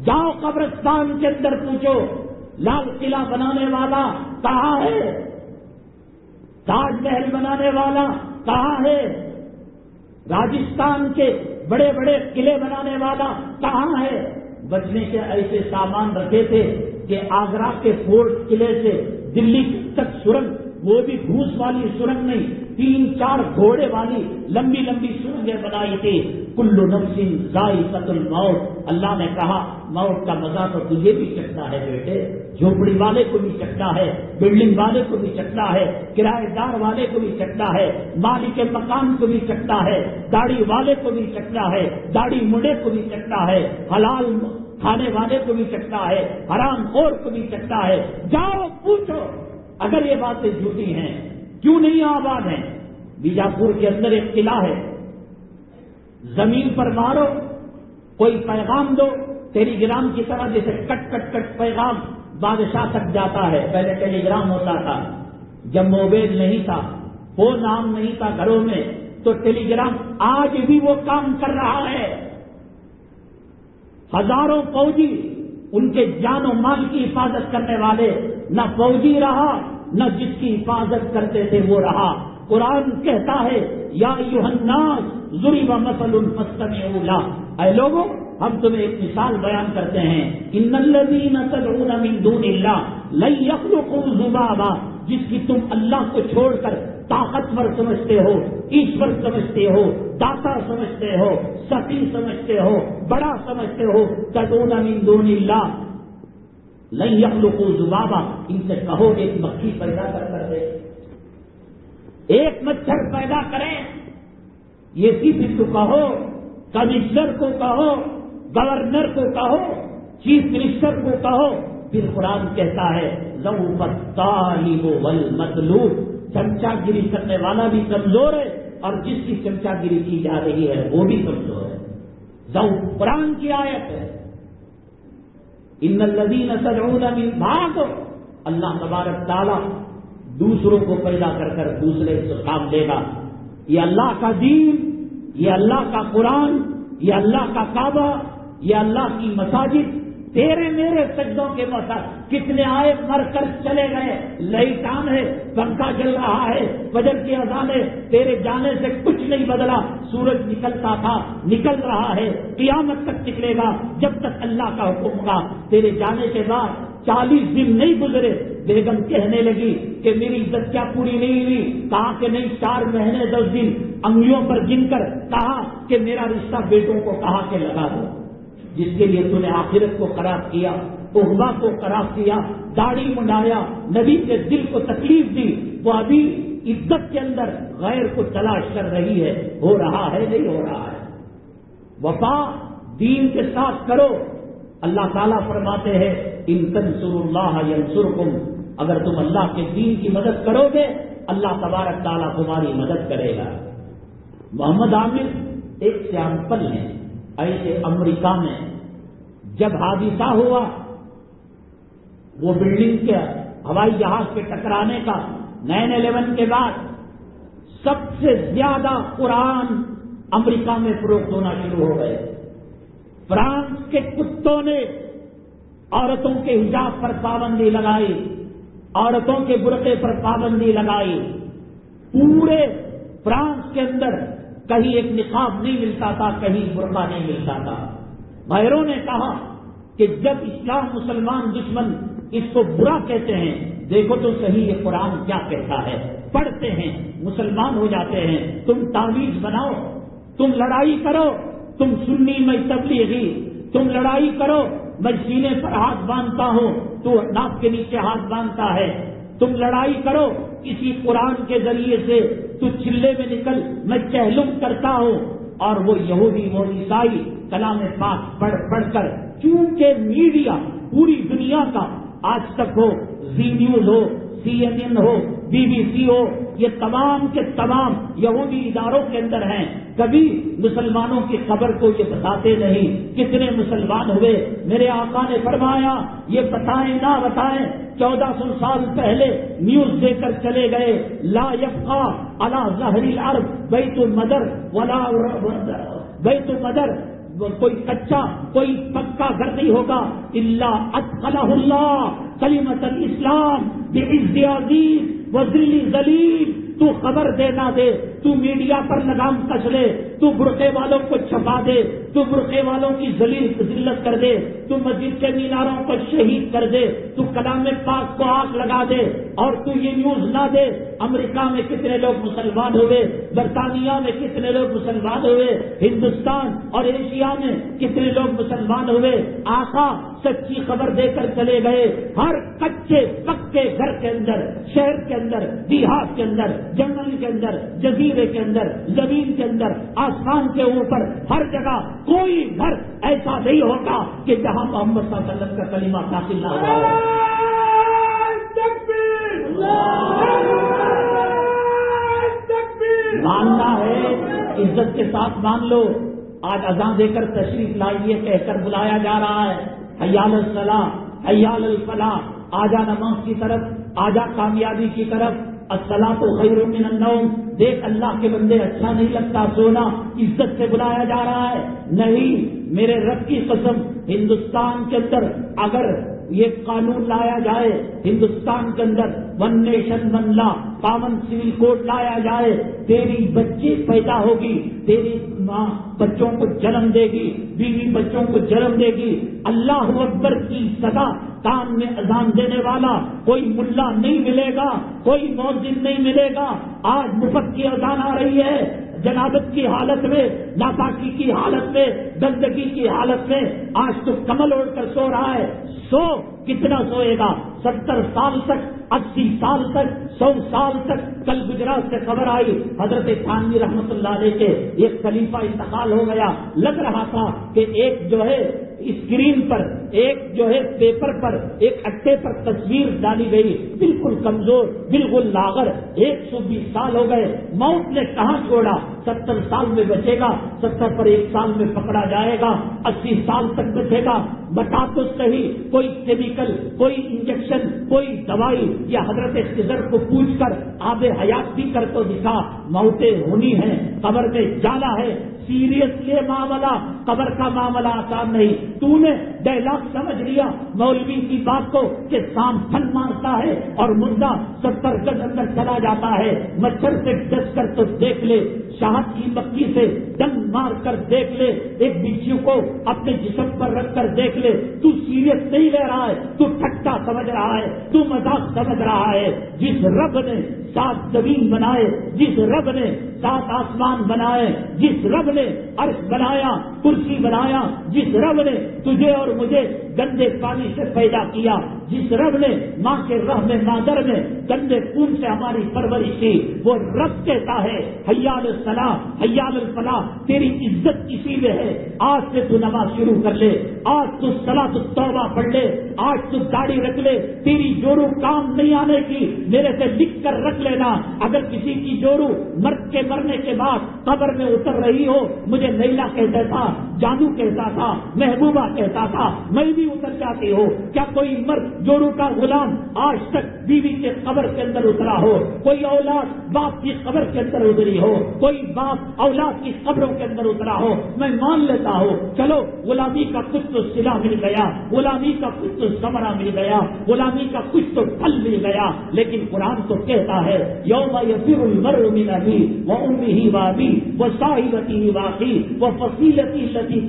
A: जाओ कब्रस्तान के अंदर पूछो लाल किला बनाने वाला कहा है? ताजमहल बनाने वाला कहा है? राजस्थान के बड़े बड़े किले बनाने वाला कहा है? बचने के ऐसे सामान रखे थे कि आगरा के फोर्ट किले से दिल्ली तक सुरंग, वो भी घूस वाली सुरंग नहीं तीन चार घोड़े वाली लंबी लंबी सुरंगें बनाई थी। कुल्लू नफसिन जाई कतुल मौत। अल्लाह ने कहा, मौत का मज़ा तो तुझे भी चखना है बेटे। झोपड़ी वाले को भी चखना है, बिल्डिंग वाले को भी चखना है, किराएदार वाले को भी चखना है, मालिक मकान को भी चखना है, दाढ़ी वाले को भी चखना है, दाढ़ी मुड़े को भी चखना है, हलाल खाने वाले को भी चखना है, हराम खोर को भी चखना है। जाओ, पूछो, अगर ये बातें झूठी हैं, क्यों नहीं आबाद हैं? बीजापुर के अंदर एक किला है ज़मीन पर मारो, कोई पैगाम दो, टेलीग्राम की तरह जैसे कट कट कट पैगाम बादशाह तक जाता है। पहले टेलीग्राम होता था, जब मोबाइल नहीं था, वो नाम नहीं था घरों में तो टेलीग्राम आज भी वो काम कर रहा है। हज़ारों फौजी उनके जानो माल की हिफाजत करने वाले, न फौजी रहा, न जिसकी हिफाजत करते थे वो रहा। कुरान कहता है, या युहन्नास जुरीबा मसल फस्तमिउला। ऐ लोगों, हम तुम्हें एक मिसाल बयान करते हैं। इन नल्लजीन तदऊन मिन दूनिल्लाह, लन यखलुकू जुबाबा, जिसकी तुम अल्लाह को छोड़कर ताकतवर समझते हो, ईश्वर समझते हो, दाता समझते हो, सती समझते हो, बड़ा समझते हो तदोन मिंदोनिल्ला लई यखलुकू जुबाबा, इनसे कहो, एक मक्खी पैदा कर कर दे। एक मच्छर पैदा करें। ये किसी को कहो, कमिश्नर को कहो, गवर्नर को कहो, चीफ मिनिस्टर को कहो, फिर कुरान कहता है, लहू पत्ताली वो वल मतलूब चमचागिरी करने वाला भी कमज़ोर है और जिसकी चमचागिरी की जा रही है, वो भी कमज़ोर है। जऊ कुरान की आयत है। इन लदीन सजून भाग। अल्लाह तबारक ताला दूसरों को पैदा कर कर दूसरे से काम देगा। ये अल्लाह का दीन, ये अल्लाह का कुरान, ये अल्लाह का काबा, ये अल्लाह की मसाजिद। तेरे मेरे सज्जों के मसा कितने आए मर कर चले गए। लाइट ऑन है, पंखा जल रहा है बजर की अजाने तेरे जाने से कुछ नहीं बदला। सूरज निकलता था, निकल रहा है। कियामत तक निकलेगा जब तक अल्लाह का हुक्म होगा। तेरे जाने के बाद चालीस दिन नहीं गुजरे, बेगम कहने लगी कि मेरी इज़्ज़त क्या पूरी नहीं हुई? कहा कि नहीं, चार महीने, दस दिन, अंगलियों पर गिनकर कहा कि मेरा रिश्ता बेटों को कहा के लगा दो। जिसके लिए तूने आखिरत को खराब किया उहबा को खराब किया, दाढ़ी मुंडाया, नबी के दिल को तकलीफ़ दी, वो अभी इज़्ज़त के अंदर गैर को तलाश कर रही है। हो रहा है, नहीं हो रहा है। वफा दीन के साथ करो अल्लाह ताला फरमाते हैं, इन तनसुरुल्लाह यंसुरकुम अगर तुम अल्लाह के दीन की मदद करोगे, अल्लाह तबारक ताला तुम्हारी मदद करेगा। मोहम्मद आमिर एक सैंपल है, ऐसे अमेरिका में, जब हादिसा हुआ, वो बिल्डिंग के, हवाई जहाज़ के टकराने का नाइन इलेवन के बाद, सबसे ज़्यादा कुरान अमेरिका में फरोख्त होना शुरू हो गए। फ्रांस के कुत्तों ने औरतों के हिजाब पर पाबंदी लगाई, औरतों के बुरके पर पाबंदी लगाई। पूरे फ्रांस के अंदर कहीं एक निकाब नहीं मिलता था, कहीं बुरका नहीं मिलता था। भाईरों ने कहा कि जब इस्लाम मुसलमान दुश्मन इसको बुरा कहते हैं, देखो तो सही ये कुरान क्या कहता है। पढ़ते हैं, मुसलमान हो जाते हैं, तुम तावीज बनाओ, तुम लड़ाई करो तुम सुन्नी मैं तबलीगी, तुम लड़ाई करो, मैं सीने पर हाथ बांधता हूँ, तू नाक के नीचे हाथ बांधता है। तुम लड़ाई करो किसी कुरान के ज़रिए से तू चिल्ले में निकल, मैं चहलुम करता हूँ। और वो यहूदी वो ईसाई कलाम पाक पढ़, पढ़कर, चूँकि मीडिया पूरी दुनिया का आज तक हो जी न्यूज़ हो सीएनएन हो बीबीसी हो, ये तमाम के तमाम यहूदी इदारों के अंदर हैं। कभी मुसलमानों की खबर को ये बताते नहीं। कितने मुसलमान हुए? मेरे आका ने फरमाया, ये बताएँ ना बताएँ। चौदह सौ साल पहले न्यूज़ देकर चले गए, ला यफका अला जहरी अरब बैतु मदर, वला बैतु मदर कोई कच्चा कोई पक्का घर नहीं होगा। इल्ला अतकलाहुल्ला कलीमत इस्लाम, बेइज्ज अज़ीज़ वजीली जलील। तू खबर देना दे, तू मीडिया पर लगाम कस ले, तू बुरके वालों को छपा दे, तू बुरके वालों की जलील जिल्लत कर दे, तू मस्जिद के मीनारों को शहीद कर दे, तू कलाम पाक को आग लगा दे, और तू ये न्यूज़ ना दे, अमेरिका में कितने लोग मुसलमान हुए, बरतानिया में कितने लोग मुसलमान हुए, हिंदुस्तान और एशिया में कितने लोग मुसलमान हुए, आका सच्ची खबर देकर चले गए, हर कच्चे पक्के घर के अंदर, शहर के अंदर, देहात के अंदर जंगल के अंदर जजीरे के अंदर, ज़मीन के अंदर, आसमान के ऊपर, हर जगह कोई घर ऐसा नहीं होगा कि जहाँ मोहम्मद वसल्लम का कलीमा दाखिल ना हो मानना है, इज़्ज़त के साथ मान लो। आज अजान देकर तशरीफ़ लाइए, कहकर बुलाया जा रहा है। हयाल सलाह हयाल फलाह। आजा नमाज़ की तरफ़ आजा कामयाबी की तरफ़। असला तो खैर मिनन्नौम देख, अल्लाह के बंदे अच्छा नहीं लगता, सोना इज़्ज़त से बुलाया जा रहा है। नहीं, मेरे रब की कसम, हिंदुस्तान के अंदर अगर ये कानून लाया जाए, हिंदुस्तान के अंदर one nation one law common civil code लाया जाए, तेरी बच्ची पैदा होगी, तेरी माँ बच्चों को जन्म देगी, बीवी बच्चों को जन्म देगी। अल्लाह अकबर की सदा कान में अजान देने वाला कोई मुल्ला नहीं मिलेगा, कोई मौजिन नहीं मिलेगा। आज मुफत की अजान आ रही है। जनाबत की हालत में, नापाकी की हालत में, गंदगी की हालत में आज तो कमल ओढ़कर सो रहा है। सो कितना सोएगा? सत्तर साल तक, अस्सी साल तक, सौ साल तक कल गुजरात से खबर आई। हज़रत थानवी रहमतुल्लाह के एक खलीफा इंतकाल हो गया। लग रहा था कि एक जो है स्क्रीन पर, एक जो है पेपर पर, एक अट्टे पर तस्वीर डाली गई। बिल्कुल कमज़ोर, बिल्कुल लागर एक सौ बीस साल हो गए। मौत ने कहा छोड़ा? सत्तर साल में बचेगा। सत्तर पर एक साल में पकड़ा जाएगा। अस्सी साल तक बचेगा। बता तो सही, कोई केमिकल कोई इंजेक्शन कोई दवाई या हज़रत खिजर को पूछ कर आबे हयात भी कर तो दिखा, मौतें होनी है, कबर में जाना है। सीरियस ये मामला, कबर का मामला आसान नहीं। तूने डायलॉग समझ लिया मौलवी की बात को कि शाम फन मारता है और मुद्दा सत्तर गज अंदर चला जाता है। मच्छर से डस कर तो देख ले शहद की मक्की से डंग मार कर देख ले, एक बिच्छू को अपने जिसम पर रख कर देख ले। तू सीरियस नहीं ले रहा है, तू ठट्टा समझ रहा है, तू मज़ाक समझ रहा है। जिस रब ने सात ज़मीन बनाए, जिस रब ने सात आसमान बनाए, जिस रब ने अर्श बनाया, कुर्सी बनाया, जिस रब ने तुझे और मुझे गंदे पानी से पैदा किया, जिस रब ने माँ के रह में, मादर में गंदे खून से हमारी परवरिश की, वो रब कहता है, हयाल सलाह हयाल फलाह तेरी इज़्ज़त इसी में है। आज से तू नमाज़ शुरू कर ले, आज तू सलाह तू तौबा पढ़ ले, आज तू दाढ़ी रख ले, तेरी जोरू काम नहीं आने की, मेरे से लिख कर रख लेना। अगर किसी की जोरू मर्द के मरने के बाद कब्र में उतर रही हो, मुझे नैला कहता था जानू कहता था, महबूबा कहता था, मैं भी उतर जाती हो। क्या कोई मर्द जोरू का गुलाम आज तक बीवी के कब्र के अंदर उतरा हो? कोई औलाद बाप की कब्र के अंदर उतरी हो? कोई बाप औलाद की कब्रों के अंदर उतरा हो? मैं मान लेता हूँ, चलो, गुलामी का कुछ तो सिला मिल गया, गुलामी का कुछ तो समरा मिल गया, गुलामी का कुछ तो फल मिल गया। लेकिन कुरान तो कहता है, यौम यफिरुल मर्उ मिन अबी व उम्मिही व अबी व साहिबती वाकी व फसीलती लती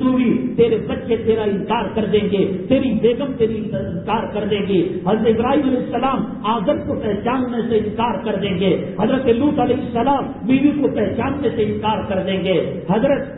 A: तेरे बच्चे तेरा इनकार कर देंगे, तेरी बेगम तेरी इनकार कर देगी। हज़रत इब्राहिम सलाम आदम को पहचानने से इनकार कर देंगे। हज़रत लूत सलाम बीवी को पहचानने से इनकार कर देंगे। हज़रत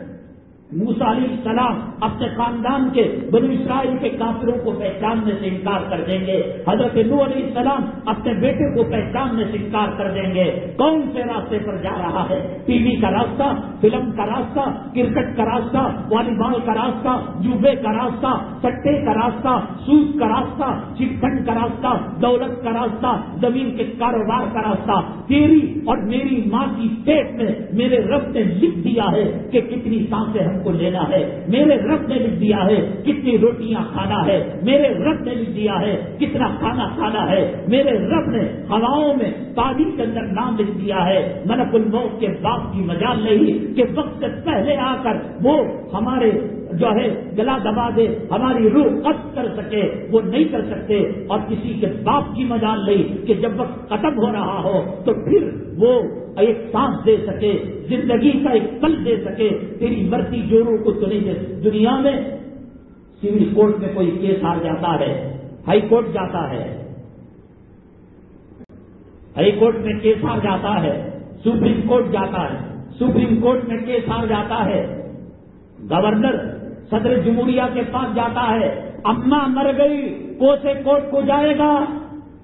A: मूसा सलाम अपने खानदान के बनु इसराइल के काफिरों को पहचानने से इनकार कर देंगे। हज़रत नू सलाम अपने बेटे को पहचानने से इनकार कर देंगे। कौन से रास्ते पर जा रहा है? टीवी का रास्ता, फ़िल्म का रास्ता, क्रिकेट का रास्ता, वॉलीबॉल का रास्ता जुबे का रास्ता, सट्टे का रास्ता, सूद का रास्ता, चिटफंड का रास्ता, दौलत का रास्ता, ज़मीन के कारोबार का रास्ता। तेरी और मेरी माँ की पेट में मेरे रब ने लिख दिया है कि कितनी साँसें हमको लेना है। मेरे रब ने लिख दिया है, कितनी रोटियाँ खाना है। मेरे रब ने लिख दिया है, कितना खाना खाना है। मेरे रब ने हवाओं में पानी के अंदर नाम लिख दिया है। मनकुल मौत के बाप की मजाल नहीं कि वक्त पहले आकर वो हमारे जो है गला दबा दे, हमारी रूह अस्त कर सके, वो नहीं कर सकते। और किसी के बाप की मजाल नहीं कि जब वक्त खत्म हो रहा हो तो फिर वो एक सांस दे सके, ज़िंदगी का एक पल दे सके। तेरी मरती जोरों को तो नहीं दे दुनिया में सिविल कोर्ट में कोई केस हार जाता है, हाई कोर्ट जाता है। हाई कोर्ट में केस हार जाता है, सुप्रीम कोर्ट जाता है, सुप्रीम कोर्ट में केस हार जाता है। गवर्नर सदर जमहूरिया के पास जाता है। अम्मा मर गई, कोसे कोर्ट को जाएगा।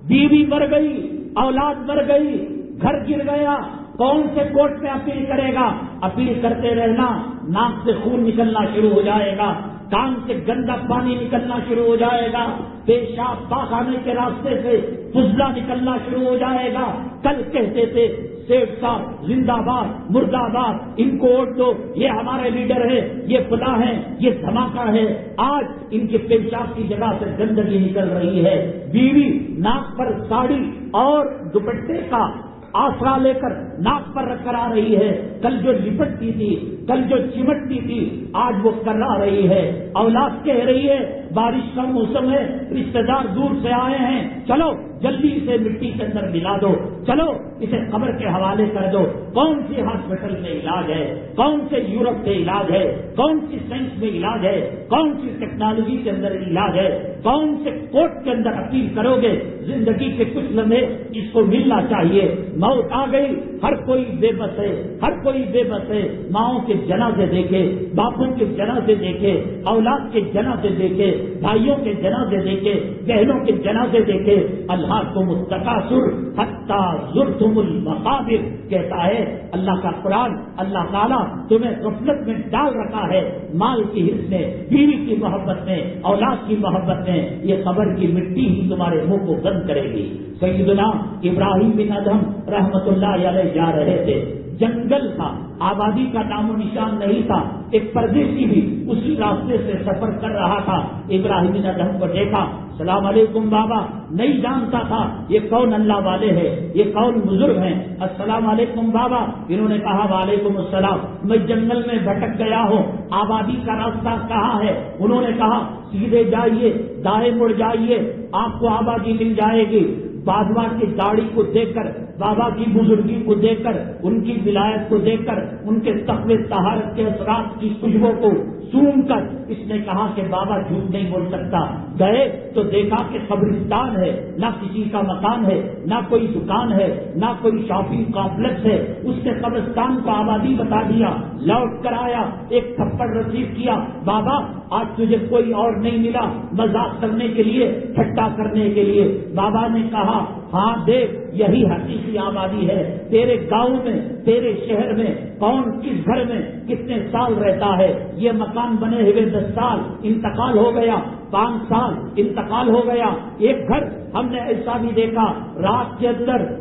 A: बीवी मर गई, औलाद मर गई, घर गिर गया। कौन से कोर्ट में अपील करेगा? अपील करते रहना, नाक से खून निकलना शुरू हो जाएगा। कान से गंदा पानी निकलना शुरू हो जाएगा। पेशाब पाखाने के रास्ते से फुजला निकलना शुरू हो जाएगा। कल कहते थे सेठ साहब जिंदाबाद, मुर्दाबाद। इनको वोट दो। ये हमारे लीडर है, ये फुला है, ये धमाका है। आज इनके पेशाब की जगह से गंदगी निकल रही है। बीवी, नाक पर साड़ी और दुपट्टे का आसरा लेकर नाक पर रखकर आ रही है। कल जो लिपटती थी, कल जो चिमटती थी, आज वो करा रही है। औलाद कह रही है, बारिश का मौसम है, रिश्तेदार दूर से आए हैं। चलो जल्दी इसे मिट्टी के अंदर मिला दो। चलो, इसे कब्र के हवाले कर दो। कौन सी हॉस्पिटल में इलाज है? कौन से यूरोप से इलाज है? कौन सी साइंस में इलाज है? कौन सी टेक्नोलॉजी के अंदर इलाज है? कौन से कोर्ट के अंदर अपील करोगे? ज़िंदगी के कुछ लम्हे इसको मिलना चाहिए। मौत आ गई। हर कोई बेबस है। हर कोई बेबस है। माओ के जनाजे देखे, बापों के जनाजे देखे, औलाद के जनाजे देखे, भाइयों के जनाजे देखे, बहनों के जनाजे देखे। अल्लाह को तकासुर हत्ता जुर्तुमुल मकाबिर कहता है, अल्लाह का कुरान, अल्लाह ताला तुम्हें गफलत में डाल रखा है, माल की हिस्स में, बीवी की मोहब्बत में, औलाद की मोहब्बत में, ये खबर की मिट्टी ही तुम्हारे मुँह को बंद करेगी। सईदुना इब्राहिम बिन अदम रहमतुल्लाह अलैह जा रहे थे। जंगल था, आबादी का नामो निशान नहीं था, एक परदेसी भी उसी रास्ते से सफ़र कर रहा था। इब्राहिम ने अदम को देखा, सलाम अलैकुम बाबा। नहीं जानता था, ये कौन अल्लाह वाले हैं? ये कौन बुज़ुर्ग हैं? अस्सलाम वालेकुम बाबा। इन्होंने कहा, वालेकुम अस्सलाम। मैं जंगल में भटक गया हूँ। आबादी का रास्ता कहाँ है? उन्होंने कहा, सीधे जाइए, दाएँ मुड़ जाइए। आपको आबादी मिल जाएगी। बाजवा की दाढ़ी को देखकर, बाबा की बुजुर्गी को देखकर, उनकी विलायत को देखकर, उनके तकवे तहारत के असरात की खुशबू को सूंघ कर इसने कहा कि बाबा झूठ नहीं बोल सकता। गए तो देखा कि कब्रिस्तान है, न किसी का मकान है, न कोई दुकान है, न कोई शॉपिंग कॉम्प्लेक्स है। उसने कब्रिस्तान को आबादी बता दिया, लौट कर आया, एक थप्पड़ रसीद किया, बाबा आज तुझे कोई और नहीं मिला मज़ाक करने के लिए ठट्टा करने के लिए। बाबा ने कहा हाँ देख, यही हकीकी आबादी है। तेरे गाँव में, तेरे शहर में, कौन किस घर में कितने साल रहता है? ये मकान बने हुए दस साल, इंतकाल हो गया। पाँच साल, इंतकाल हो गया। एक घर, हमने ऐसा भी देखा, रात के अंदर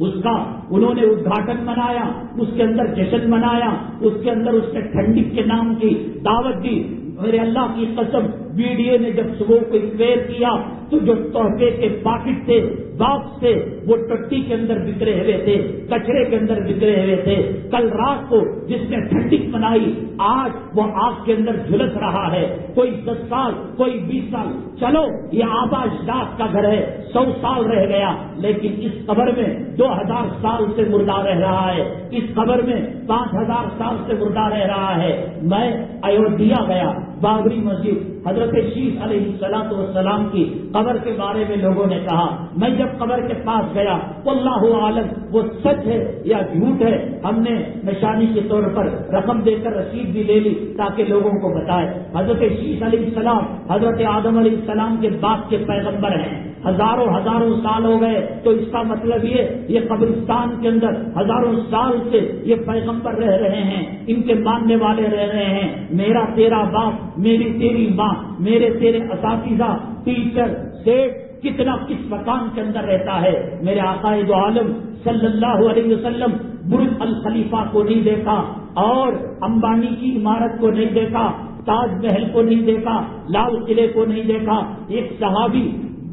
A: उसका, उन्होंने उद्घाटन मनाया, उसके अंदर जश्न मनाया, उसके अंदर उसने ठंडी के नाम की दावत दी। मेरे अल्लाह की कसम, वीडियो ने जब सुबह को स्क्वेयर किया तो जो तोहफे के पाकिट थे, बॉक्स थे, वो टट्टी के अंदर बिखरे हुए थे, कचरे के अंदर बिखरे हुए थे। कल रात को जिसने ठंडिक बनाई आज वो आग के अंदर झुलस रहा है। कोई दस साल, कोई बीस साल, चलो, ये आबाज दास का घर है, सौ साल रह गया, लेकिन इस कबर में दो हज़ार साल से मुर्दा रह रहा है। इस कबर में पाँच हज़ार साल से मुर्दा रह रहा है। मैं अयोध्या गया बाबरी मस्जिद, हज़रत शीश सलाम की कबर के बारे में लोगों ने कहा, मैं जब कबर के पास गया अल्लाह आलम, वो सच है या झूठ है, हमने निशानी के तौर पर रकम देकर रसीद भी ले ली ताकि लोगों को बताए। हज़रत शीश सलाम, हज़रत आदम सलाम के बाप के पैगंबर हैं। हज़ारों हज़ारों साल हो गए तो इसका मतलब ये ये कब्रिस्तान के अंदर हज़ारों साल से ये पैगंबर रह रहे हैं, इनके मानने वाले रह रहे हैं, मेरा तेरा बाप, मेरी तेरी माँ, मेरे तेरे असातिजा, टीचर, सेठ, कितना किस मकान के अंदर रहता है। मेरे आकाए दो आलम सल्लल्लाहु अलैहि वसल्लम बुर्ज अल खलीफा को नहीं देखा, और अंबानी की इमारत को नहीं देखा, ताजमहल को नहीं देखा, लाल किले को नहीं देखा। एक सहाबी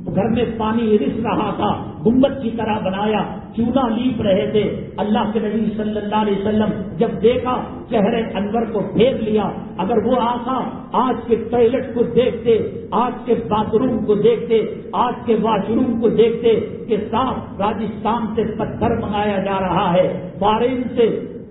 A: घर में पानी रिस रहा था, गुंबद की तरह बनाया, चूना लीप रहे थे। अल्लाह के नबी सल्लल्लाहु अलैहि वसल्लम जब देखा, चेहरे अनवर को फेर लिया। अगर वो आका आज के टॉयलेट को देखते, आज के बाथरूम को देखते, आज के वॉशरूम को देखते कि साफ़ राजस्थान से पत्थर मंगाया जा रहा है फॉरेन से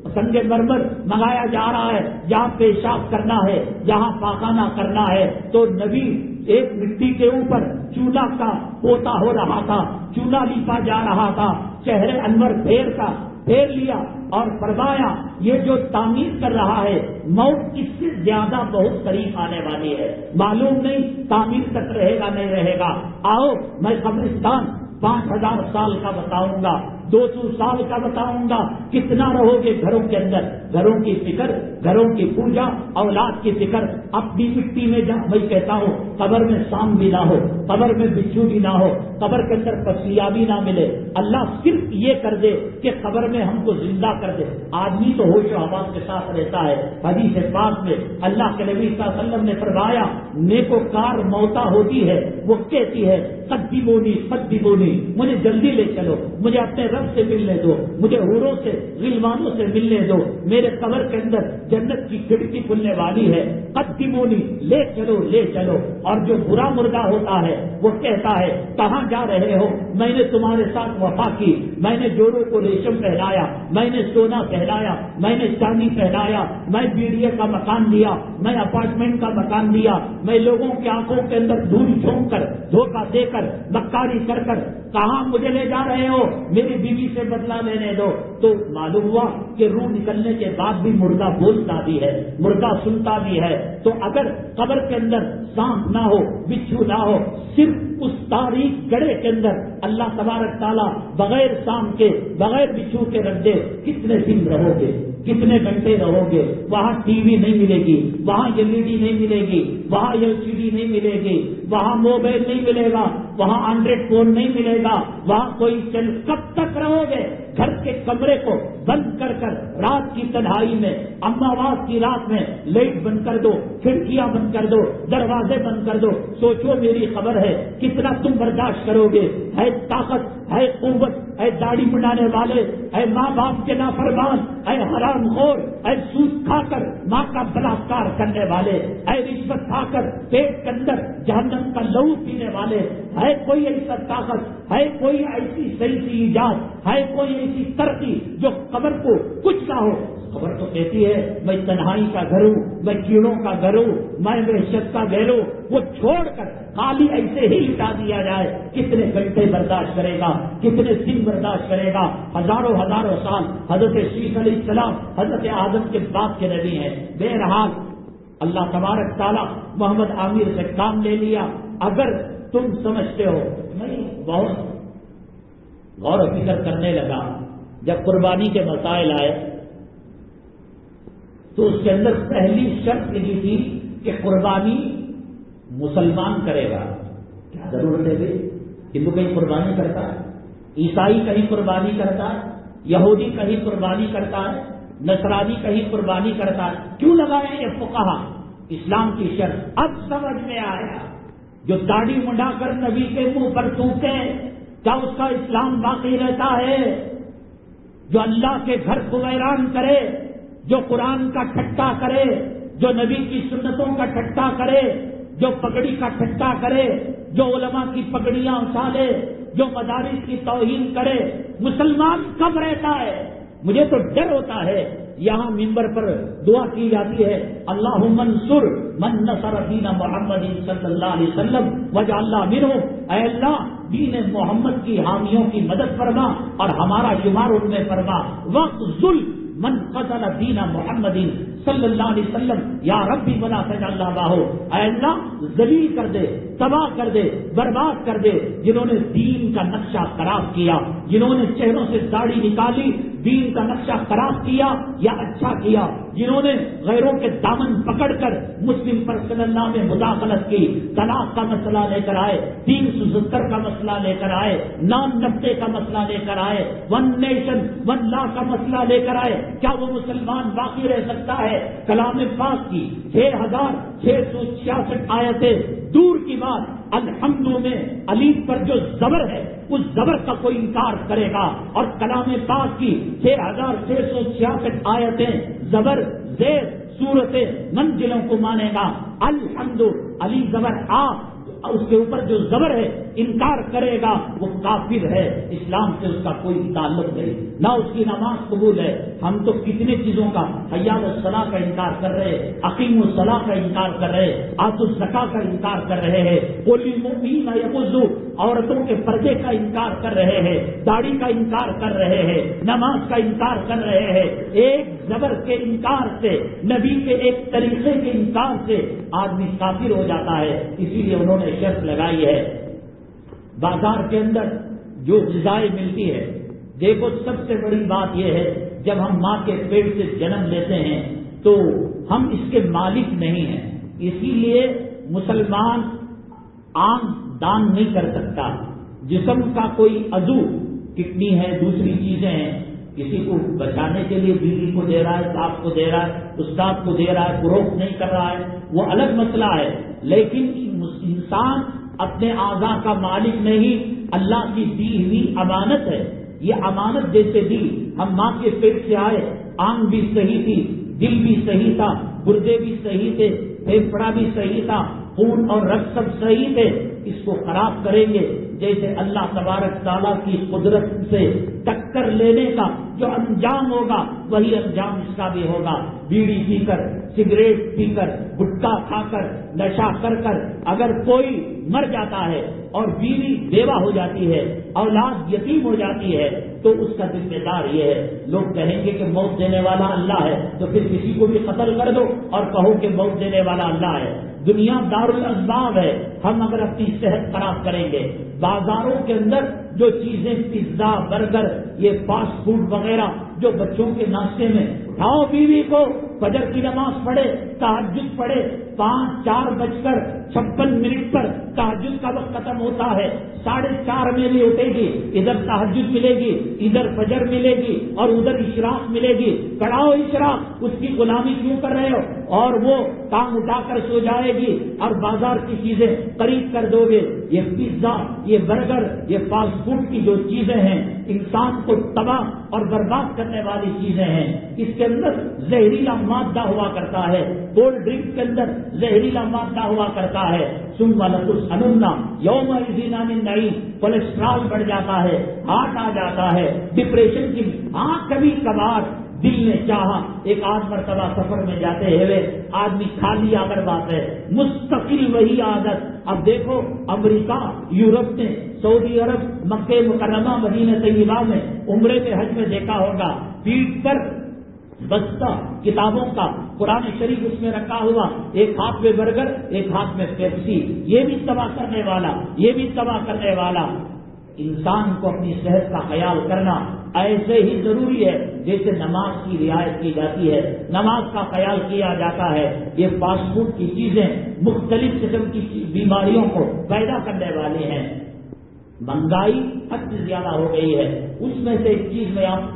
A: संगे मरमर मंगाया जा रहा है जहाँ पेशाब करना है जहाँ पाखाना करना है तो नबी एक मिट्टी के ऊपर चूल्हा का पोता हो रहा था, चूल्हा लीपा जा रहा था, चेहरे अनवर फेर का, फेर लिया और फरमाया, ये जो तामीर कर रहा है, मौत इससे ज़्यादा बहुत करीब आने वाली है। मालूम नहीं तामीर तक रहेगा, नहीं रहेगा। आओ, मैं कब्रिस्तान पाँच हज़ार साल का बताऊँगा। दो सौ साल का बताऊँगा, कितना रहोगे घरों के अंदर? घरों की फ़िक्र, घरों की पूजा, औलाद की फ़िक्र। अपनी मिट्टी में जा, मैं कहता हूँ, कबर में शाम भी ना हो, कबर में बिच्छू भी ना हो, कबर के अंदर पसिया भी ना मिले। अल्लाह सिर्फ़ ये कर दे कि कबर में हमको ज़िंदा कर दे। आदमी तो होश आवाज़ के साथ रहता है। हदी से पास में अल्लाह के नबी वसल्लम ने फरमाया नेकोकार मौता होती है, वो कहती है सद्दी बोनी सद्दी बोनी मुझे जल्दी ले चलो, मुझे अपने रब से मिलने दो, मुझे हूरों से, गिलवानों से मिलने दो। मेरे कबर के अंदर जन्नत की खिड़की खुलने वाली है। कदमोनी ले चलो ले चलो। और जो बुरा मुर्दा होता है, वो कहता है, कहाँ जा रहे हो? मैंने तुम्हारे साथ वफा की। मैंने जोड़ों को रेशम पहनाया, मैंने सोना पहनाया, मैंने चांदी पहनाया, मैं बीडीए का मकान दिया मैं अपार्टमेंट का मकान दिया मैं लोगों की आँखों के अंदर धूल झोंक कर धोखा देकर, मक्कारी कर कर कहा मुझे ले जा रहे हो? मेरी बीवी से बदला लेने दो। तो मालूम हुआ कि रूह निकलने के बाद भी मुर्गा बोलता भी है मुर्गा सुनता भी है। तो अगर कब्र के अंदर सांप ना हो, बिच्छू ना हो, सिर्फ़ उस तारीख गड़े के अंदर अल्लाह तबारक ताला बगैर सांप के, बगैर बिच्छू के रख दे, कितने दिन रहोगे? कितने घंटे रहोगे? वहाँ टीवी नहीं मिलेगी, वहाँ एलईडी नहीं मिलेगी, वहाँ एलसीडी नहीं मिलेगी। वहाँ मोबाइल नहीं मिलेगा, वहाँ एंड्रॉइड फ़ोन नहीं मिलेगा, वहाँ कोई चल कब तक रहोगे? घर के कमरे को बंद कर कर रात की तन्हाई में अम्मावास की रात में लाइट बंद कर दो, खिड़कियाँ बंद कर दो, दरवाजे बंद कर दो। सोचो मेरी खबर है, कितना तुम बर्दाश्त करोगे? है ताकत, है कुवत, है दाढ़ी बनाने वाले, है माँ बाप के नाफरमान, है हराम खोर, है सूद खाकर, माँ का बलात्कार करने वाले, है रिश्वत खाकर, पेट के अंदर जहन्नम का लहू पीने वाले, है कोई ऐसा ताकत, है कोई ऐसी सही सी ईजाद, है कोई ऐसी तरक्की जो कबर को कुछ ना हो। खबर तो कहती है, मैं तन्हाई का घर हूँ, मैं कीड़ों का घर हूँ, मैं वहशत का घर हूँ, वो छोड़कर खाली ऐसे ही लुटा दिया जाए, कितने घंटे बर्दाश्त करेगा, कितने दिन बर्दाश्त करेगा। हज़ारों हज़ारों साल हज़रत शीख अली सलाम हज़रत आदम के बाप के नबी हैं। बेरहाल अल्लाह तबारक ताला मोहम्मद आमिर से काम ले लिया। अगर तुम समझते हो, मैं बहुत गौर फ़िक्र करने लगा। जब कुर्बानी के मसाइल आए तो उसके अंदर पहली शर्त लिखी थी कि कुर्बानी मुसलमान करेगा। क्या ज़रूरत है हिंदू कहीं कुर्बानी करता है, ईसाई कहीं कुर्बानी करता है, यहूदी कहीं कुर्बानी करता है नसरानी कहीं कुर्बानी करता क्यों लगाए ये फुकाहा? इस्लाम की शर्त। अब समझ में आया, जो दाढ़ी मुंडाकर नबी के मुँह पर थूके क्या उसका इस्लाम बाकी रहता है? जो अल्लाह के घर को वैरान करे, जो कुरान का ठट्टा करे, जो नबी की सुन्नतों का ठट्टा करे, जो पगड़ी का ठट्टा करे, जो उलमा की पगड़ियाँ उछाले, जो मदारिस की तोहीन करे, मुसलमान कब रहता है? मुझे तो डर होता है, यहाँ मिंबर पर दुआ की जाती है अल्लाह मंसुर मन नसर नसरदीन मोहम्मद सल्लाम वजह अल्लाह मिनो अल्लाह, दीन मोहम्मद की हामियों की मदद फरमा और हमारा शुमार उनमें फरमा। वक्त जुल मन फ़सल दीना मोहम्मदीन सल्लल्लाहु अलैहि वसल्लम, या रब्बी बला सजा बाहो अल्लाह, जलील कर दे, तबाह कर दे, बर्बाद कर दे, जिन्होंने दीन का नक्शा खराब किया, जिन्होंने चेहरों से दाढ़ी निकाली, दीन का नक्शा खराब किया या अच्छा किया, जिन्होंने गैरों के दामन पकड़कर मुस्लिम पर पर्सनल्ला में मुदाखलत की, तलाक का मसला लेकर आए तीन सौ सत्तर का मसला लेकर आए, नाम नब्बे का मसला लेकर आए, वन नेशन, वन लॉ का मसला लेकर आए, क्या वो मुसलमान बाकी रह सकता है? कलाम पाक की छह हज़ार छह सौ छियासठ आयतें दूर की बात अलहमदू में अली पर जो जबर है, उस जबर का कोई इंकार करेगा। और कलाम पाक की छह हज़ार छह सौ छियासठ आयतें जबर जेर सूरत, मंजिलों को मानेगा। अलहमदो, अली जबर आ उसके ऊपर जो जबर है, इनकार करेगा, वो काफिर है। इस्लाम से उसका कोई ताल्लुक नहीं। ना उसकी नमाज़ कबूल है। हम तो कितने चीज़ों का हयात सलाह का इनकार कर रहे हैं अकीम सलाह का इनकार कर रहे हैं आतुल जका का इनकार कर रहे हैं। कोली मुबीन यबुजू औरतों के पर्दे का इनकार कर रहे हैं, दाढ़ी का इनकार कर रहे हैं, नमाज़ का इनकार कर रहे हैं। एक जबर के इनकार से, नबी के एक तरीके के इनकार से आदमी काफिर हो जाता है। इसीलिए उन्होंने शर्त लगाई है। बाज़ार के अंदर जो गजाएँ मिलती है, देखो सबसे बड़ी बात यह है, जब हम माँ के पेट से जन्म लेते हैं तो हम इसके मालिक नहीं हैं। इसीलिए मुसलमान आम दान नहीं कर सकता। जिसम का कोई अजू किडनी है, दूसरी चीज़ें हैं किसी को बचाने के लिए बीवी को दे रहा है साफ़ को दे रहा है, उस्ताद को दे रहा है ग्रोथ नहीं कर रहा है, वो अलग मसला है। लेकिन इंसान अपने आजा का मालिक नहीं, अल्लाह की दी हुई अमानत है। ये अमानत जैसे दी हम माँ के पेट से आए आँख भी सही थी, दिल भी सही था, गुर्दे भी सही थे, फेफड़ा भी सही था, खून और रक्त सब सही थे इसको खराब करेंगे। जैसे अल्लाह तबारक ताला की कुदरत से टक्कर लेने का जो अंजाम होगा, वही अंजाम इसका भी होगा। बीड़ी पीकर सिगरेट पीकर, गुटखा खाकर, नशा कर कर अगर कोई मर जाता है और बीवी बेवा हो जाती है, औलाद यतीम हो जाती है तो उसका जिम्मेदार ये है। लोग कहेंगे कि मौत देने वाला अल्लाह है तो फिर किसी को भी कत्ल कर दो और कहो कि मौत देने वाला अल्लाह है। दुनिया दारुल असबाब है, हम अगर अपनी सेहत खराब करेंगे, बाजारों के अंदर जो चीज़ें, पिज्जा, बर्गर, ये फास्ट फ़ूड वगैरह, जो बच्चों के नाश्ते में उठाओ बीवी को फजर की नमाज़ पढ़े तहजुद पढ़े, पाँच, चार बजकर छप्पन मिनट पर तहजुद का वक्त खत्म होता है। साढ़े चार में भी उठेगी, इधर तहजुद मिलेगी, इधर फजर मिलेगी और उधर इशराक मिलेगी। कड़ाओ इशराक, उसकी गुलामी क्यों कर रहे हो? और वो काम उठाकर सो जाएगी और बाज़ार की चीज़ें खरीद कर दोगे। ये पिज्जा, ये बर्गर, ये फास्ट फ़ूड की जो चीज़ें हैं, इंसान को तबाह और बर्बाद करने वाली चीज़ें हैं। इसके अंदर जहरीला मादा हुआ करता है। कोल्ड ड्रिंक के अंदर जहरीला मादा हुआ करता है। सुन वालकुस अनुन्ना यौम नई कोलेस्ट्रॉल बढ़ जाता है, हार्ट आ जाता है, डिप्रेशन की हाँ कभी कभार दिल ने चाहा, एक आध मरतबा सफ़र में जाते हुए आदमी खाली आकर बात है। मुस्तकिल वही आदत। अब देखो, अमेरिका, यूरोप में Saudi Arab, Makkah Mukarramah Medina तय्यबा में उम्रे में हज में देखा होगा, पीठ पर बस्ता, किताबों का कुरान शरीफ उसमें रखा हुआ, एक हाथ में बर्गर, एक हाथ में पेप्सी। ये भी तबाह करने वाला, ये भी तबाह करने वाला। इंसान को अपनी सेहत का ख्याल करना ऐसे ही ज़रूरी है जैसे नमाज़ की रियायत की जाती है। नमाज़ का ख्याल किया जाता है। ये फास्ट फ़ूड की चीज़ें, मुख्तलिफ़ किस्म की बीमारियों को पैदा करने वाले हैं। महँगाई हद से ज़्यादा हो गई है। उसमें से एक चीज़ में आप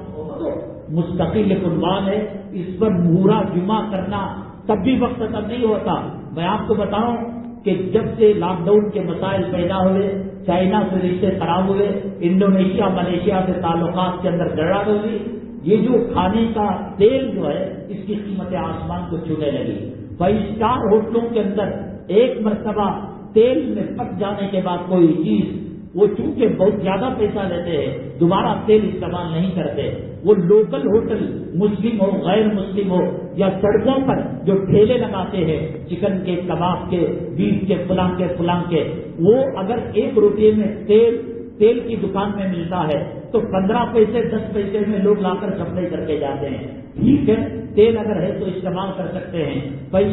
A: मुस्तकिल कुर्बान है, इस पर मुहरा जुमा करना तब भी वक्त तक नहीं होता। मैं आपको बताऊँ कि जब से लॉकडाउन के मसाइल पैदा हुए, चाइना से रिश्ते खराब हुए, इंडोनेशिया, मलेशिया से ताल्लुकात के अंदर गड़ा हुई, ये जो खाने का तेल जो है, इसकी कीमतें आसमान को छूने लगी। फाइव स्टार होटलों के अंदर एक मरतबा तेल में पक जाने के बाद कोई चीज़, वो चूँकि बहुत ज़्यादा पैसा लेते हैं, दोबारा तेल इस्तेमाल नहीं करते। वो लोकल होटल मुस्लिम हो, गैर मुस्लिम हो, या सड़कों पर जो ठेले लगाते हैं, चिकन के, कबाब के, बीफ के, फुलां के फुलां के, वो अगर एक रुपये में तेल तेल की दुकान में मिलता है तो पंद्रह पैसे, दस पैसे में लोग लाकर सप्लाई करके जाते हैं। ठीक है, तेल अगर है तो इस्तेमाल कर सकते हैं।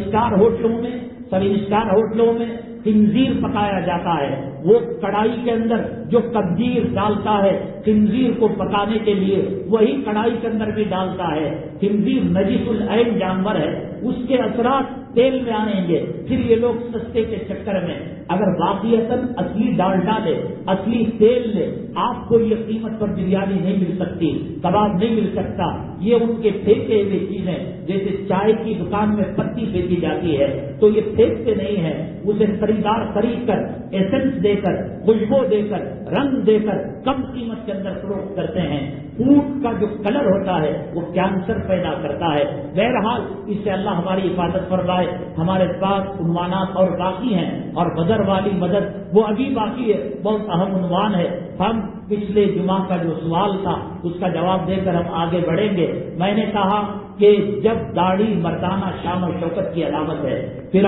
A: स्टार होटलों में सभी स्टार होटलों में खिंजीर पकाया जाता है। वो कढ़ाई के अंदर जो कब्जीर डालता है, खिंजीर को पकाने के लिए वही कढ़ाई के अंदर भी डालता है। खिंजीर नजीसुल ऐन जानवर है, उसके असरात तेल में आएँगे। फिर ये लोग सस्ते के चक्कर में, अगर वाकईतन असली डालडा ले असली तेल ले, आपको ये कीमत पर बिरयानी नहीं मिल सकती, कबाब नहीं मिल सकता। ये उनके फेंके हुए चीज़ें, जैसे चाय की दुकान में पत्ती फेंकी जाती है तो ये फेंकते नहीं है, उसे खरीदार खरीद कर एसेंस देकर, खुशबू देकर, रंग देकर कम कीमत के अंदर फरोख्त करते हैं। फ़ूड का जो कलर होता है, वो कैंसर पैदा करता है। बहरहाल, इससे अल्लाह हमारी हिफाजत फरमाए, हमारे पास उन्वानात और बाकी हैं, और बदर वाली मदद, वो अभी बाकी है, बहुत अहम उन्वान है। हम पिछले जुमा का जो सवाल था, उसका जवाब देकर हम आगे बढ़ेंगे। मैंने कहा कि जब दाढ़ी मर्दाना शाम और शौकत की अलामत है फिर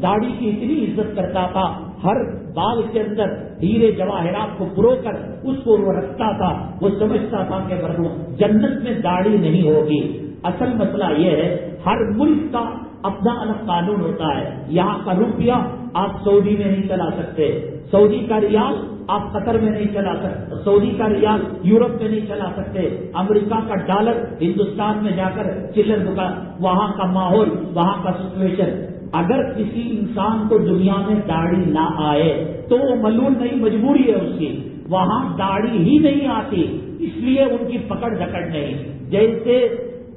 A: दाढ़ी की इतनी इज़्ज़त करता था, हर बाल के अंदर हीरे जवाहरात को पुरो कर उसको वो रखता था, वो समझता था कि मर्दों जन्नत में दाढ़ी नहीं होगी। असल मसला यह है, हर मुल्क का अपना अलग कानून होता है। यहाँ का रुपया आप सऊदी में नहीं चला सकते। सऊदी का रियाल आप कतर में नहीं चला सकते। सऊदी का रियाल यूरोप में नहीं चला सकते। अमेरिका का डॉलर हिंदुस्तान में जाकर चिल्लर दुकान, वहाँ का माहौल, वहाँ का सिचुएशन अगर किसी इंसान को दुनिया में दाढ़ी ना आए तो वो मलून नहीं, मजबूरी है उसकी। वहाँ दाढ़ी ही नहीं आती, इसलिए उनकी पकड़ झकड़ नहीं। जैसे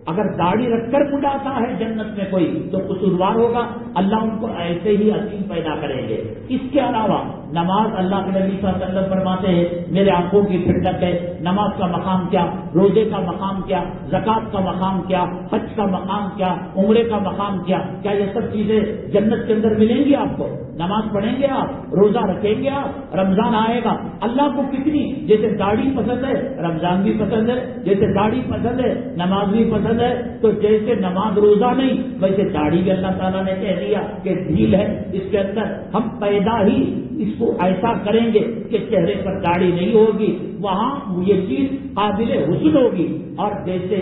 A: अगर दाढ़ी रखकर बुलाता है जन्नत में कोई तो कसूरवार होगा। अल्लाह उनको ऐसे ही असीम पैदा करेंगे। इसके अलावा नमाज़ अल्लाह के नबी वसल्लम फरमाते हैं, मेरे आँखों की ठंडक है, नमाज़ का मकाम क्या, रोज़े का मकाम क्या, जक़ात का मकाम क्या, हज का मकाम क्या, उम्र का मकाम क्या क्या ये सब चीज़ें जन्नत के अंदर मिलेंगी आपको? नमाज़ पढ़ेंगे आप, रोजा रखेंगे आप, रमज़ान आएगा। अल्लाह को कितनी, जैसे दाढ़ी पसंद है, रमज़ान भी पसंद है, जैसे दाढ़ी पसंद है, नमाज़ भी पसंद है तो जैसे नमाज़ रोजा नहीं, वैसे दाढ़ी भी अल्लाह ताला ने कह दिया कि ढील है, इसके अंदर हम पैदा ही इसको ऐसा करेंगे कि चेहरे पर दाढ़ी नहीं होगी, वहाँ ये चीज़ काबिल हुसन होगी। और जैसे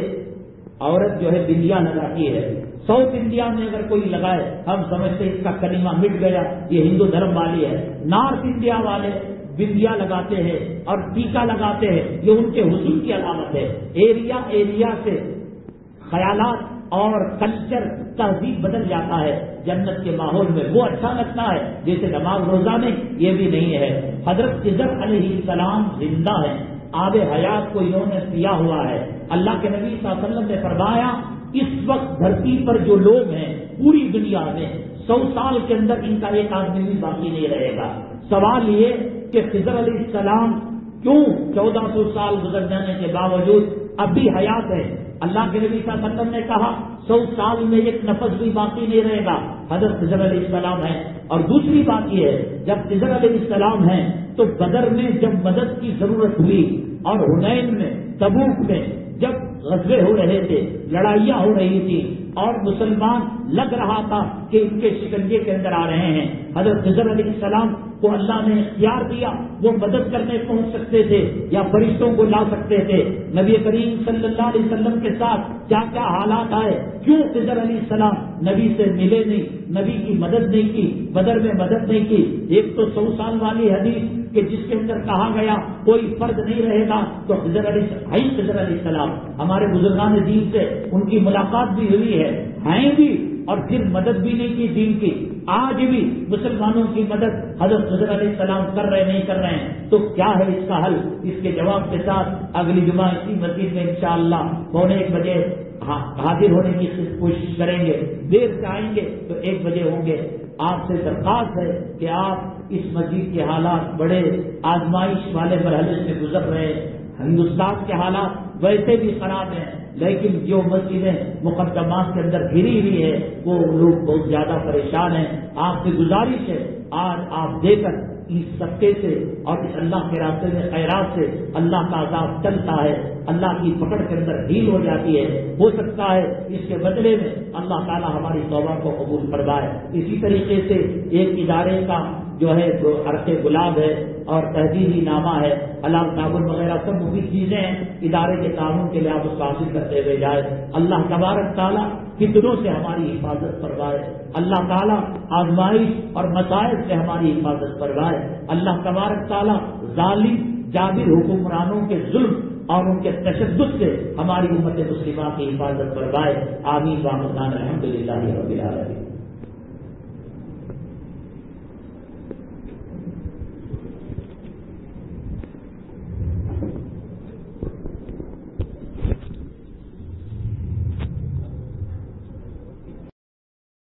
A: औरत जो है बिंदिया लगाती है, साउथ इंडिया में अगर कोई लगाए, हम समझते इसका कलिमा मिट गया, ये हिंदू धर्म वाली है। नॉर्थ इंडिया वाले बिंदिया लगाते हैं और टीका लगाते हैं, ये उनके हुसूल की अलामत है। एरिया एरिया से ख्यालात और कल्चर तहजीब बदल जाता है, जन्नत के माहौल में। वो अच्छा लगता है, जैसे नमाज़ रोजा में, ये भी नहीं है। हज़रत इजर सलाम ज़िंदा है। आब हयात को इन्होंने पिया हुआ है। अल्लाह के नबी वसल्लम ने फरमाया, इस वक्त धरती पर जो लोग हैं, पूरी दुनिया में, सौ साल के अंदर इनका एक आदमी भी बाकी नहीं रहेगा। सवाल ये कि खिजर अली सलाम क्यों चौदह सौ साल गुजर जाने के बावजूद अब भी हयात है? अल्लाह के नबी वसल्लम ने कहा, सौ साल में एक नफस भी बाकी नहीं रहेगा। हज़रत खिजर सलाम है। और दूसरी बात यह है, जब खिजर सलाम है तो बदर में जब मदद की ज़रूरत हुई, और हुनैन में, तबूक में, जब गजबे हो रहे थे, लड़ाइयाँ हो रही थी, और मुसलमान लग रहा था कि इनके शिकंजे के अंदर आ रहे हैं। हज़रत खजर सलाम को अल्लाह ने इख्तियार दिया वो मदद करने पहुँच सकते थे या फरिश्तों को ला सकते थे, नबी करीम सल्लल्लाहु अलैहि वसल्लम के साथ क्या क्या हालात आए? क्यों खजर अली सलाम नबी से मिले नहीं, नबी की मदद नहीं की, बदर में मदद नहीं की? एक तो सौ साल वाली हदीस कि जिसके अंदर कहा गया, कोई फ़र्ज़ नहीं रहेगा तो खजर अली हाई खजर अली सलाम, हमारे बुजुर्गान दीन से उनकी मुलाकात भी हुई है, हैं भी, और फिर मदद भी नहीं की दीन की। आज भी मुसलमानों की मदद हज़रत अली सलाम कर रहे, नहीं कर रहे हैं। तो क्या है इसका हल? इसके जवाब के साथ अगली जुमा इसी मस्जिद में इंशाला पौने एक बजे हाजिर होने की कोशिश करेंगे। देर से आएँगे तो एक बजे होंगे। आपसे दरखास्त है कि आप इस मस्जिद के हालात बड़े आजमाइश वाले मरहले से गुजर रहे हिंदुस्तान के हालात वैसे भी खराब हैं, लेकिन जो मस्जिदें मुकदमात के अंदर घिरी हुई है, वो लोग बहुत ज़्यादा परेशान हैं। आपसे गुजारिश है, आज आप देकर इस सबके से और इस अल्लाह के रास्ते में खैरात से अल्लाह का आज़ाद चलता है, अल्लाह की पकड़ के अंदर ढील हो जाती है। हो सकता है इसके बदले में अल्लाह ताला हमारी तौबा को कबूल करवाए इसी तरीके से एक इदारे का जो है जो अरसे गुलाब है और तहजीबी नामा है। अलाम ताबुल वगैरह सब मुफीद चीज़ें हैं। इदारे के कानून के लिए आप उसको हासिल करते हुए जाए। अल्लाह तबारक ताला फितरों से हमारी हिफाजत करवाए अल्लाह ताला आजमाइश और मसाइल से हमारी हिफाजत करवाए अल्लाह तबारक ताला जालिम, जाबिर हुक्मरानों के जुल्म और उनके तशद से हमारी उम्मत मुस्लिमा की हिफाजत करवाए आमीन वामदान अलहमदिल्ला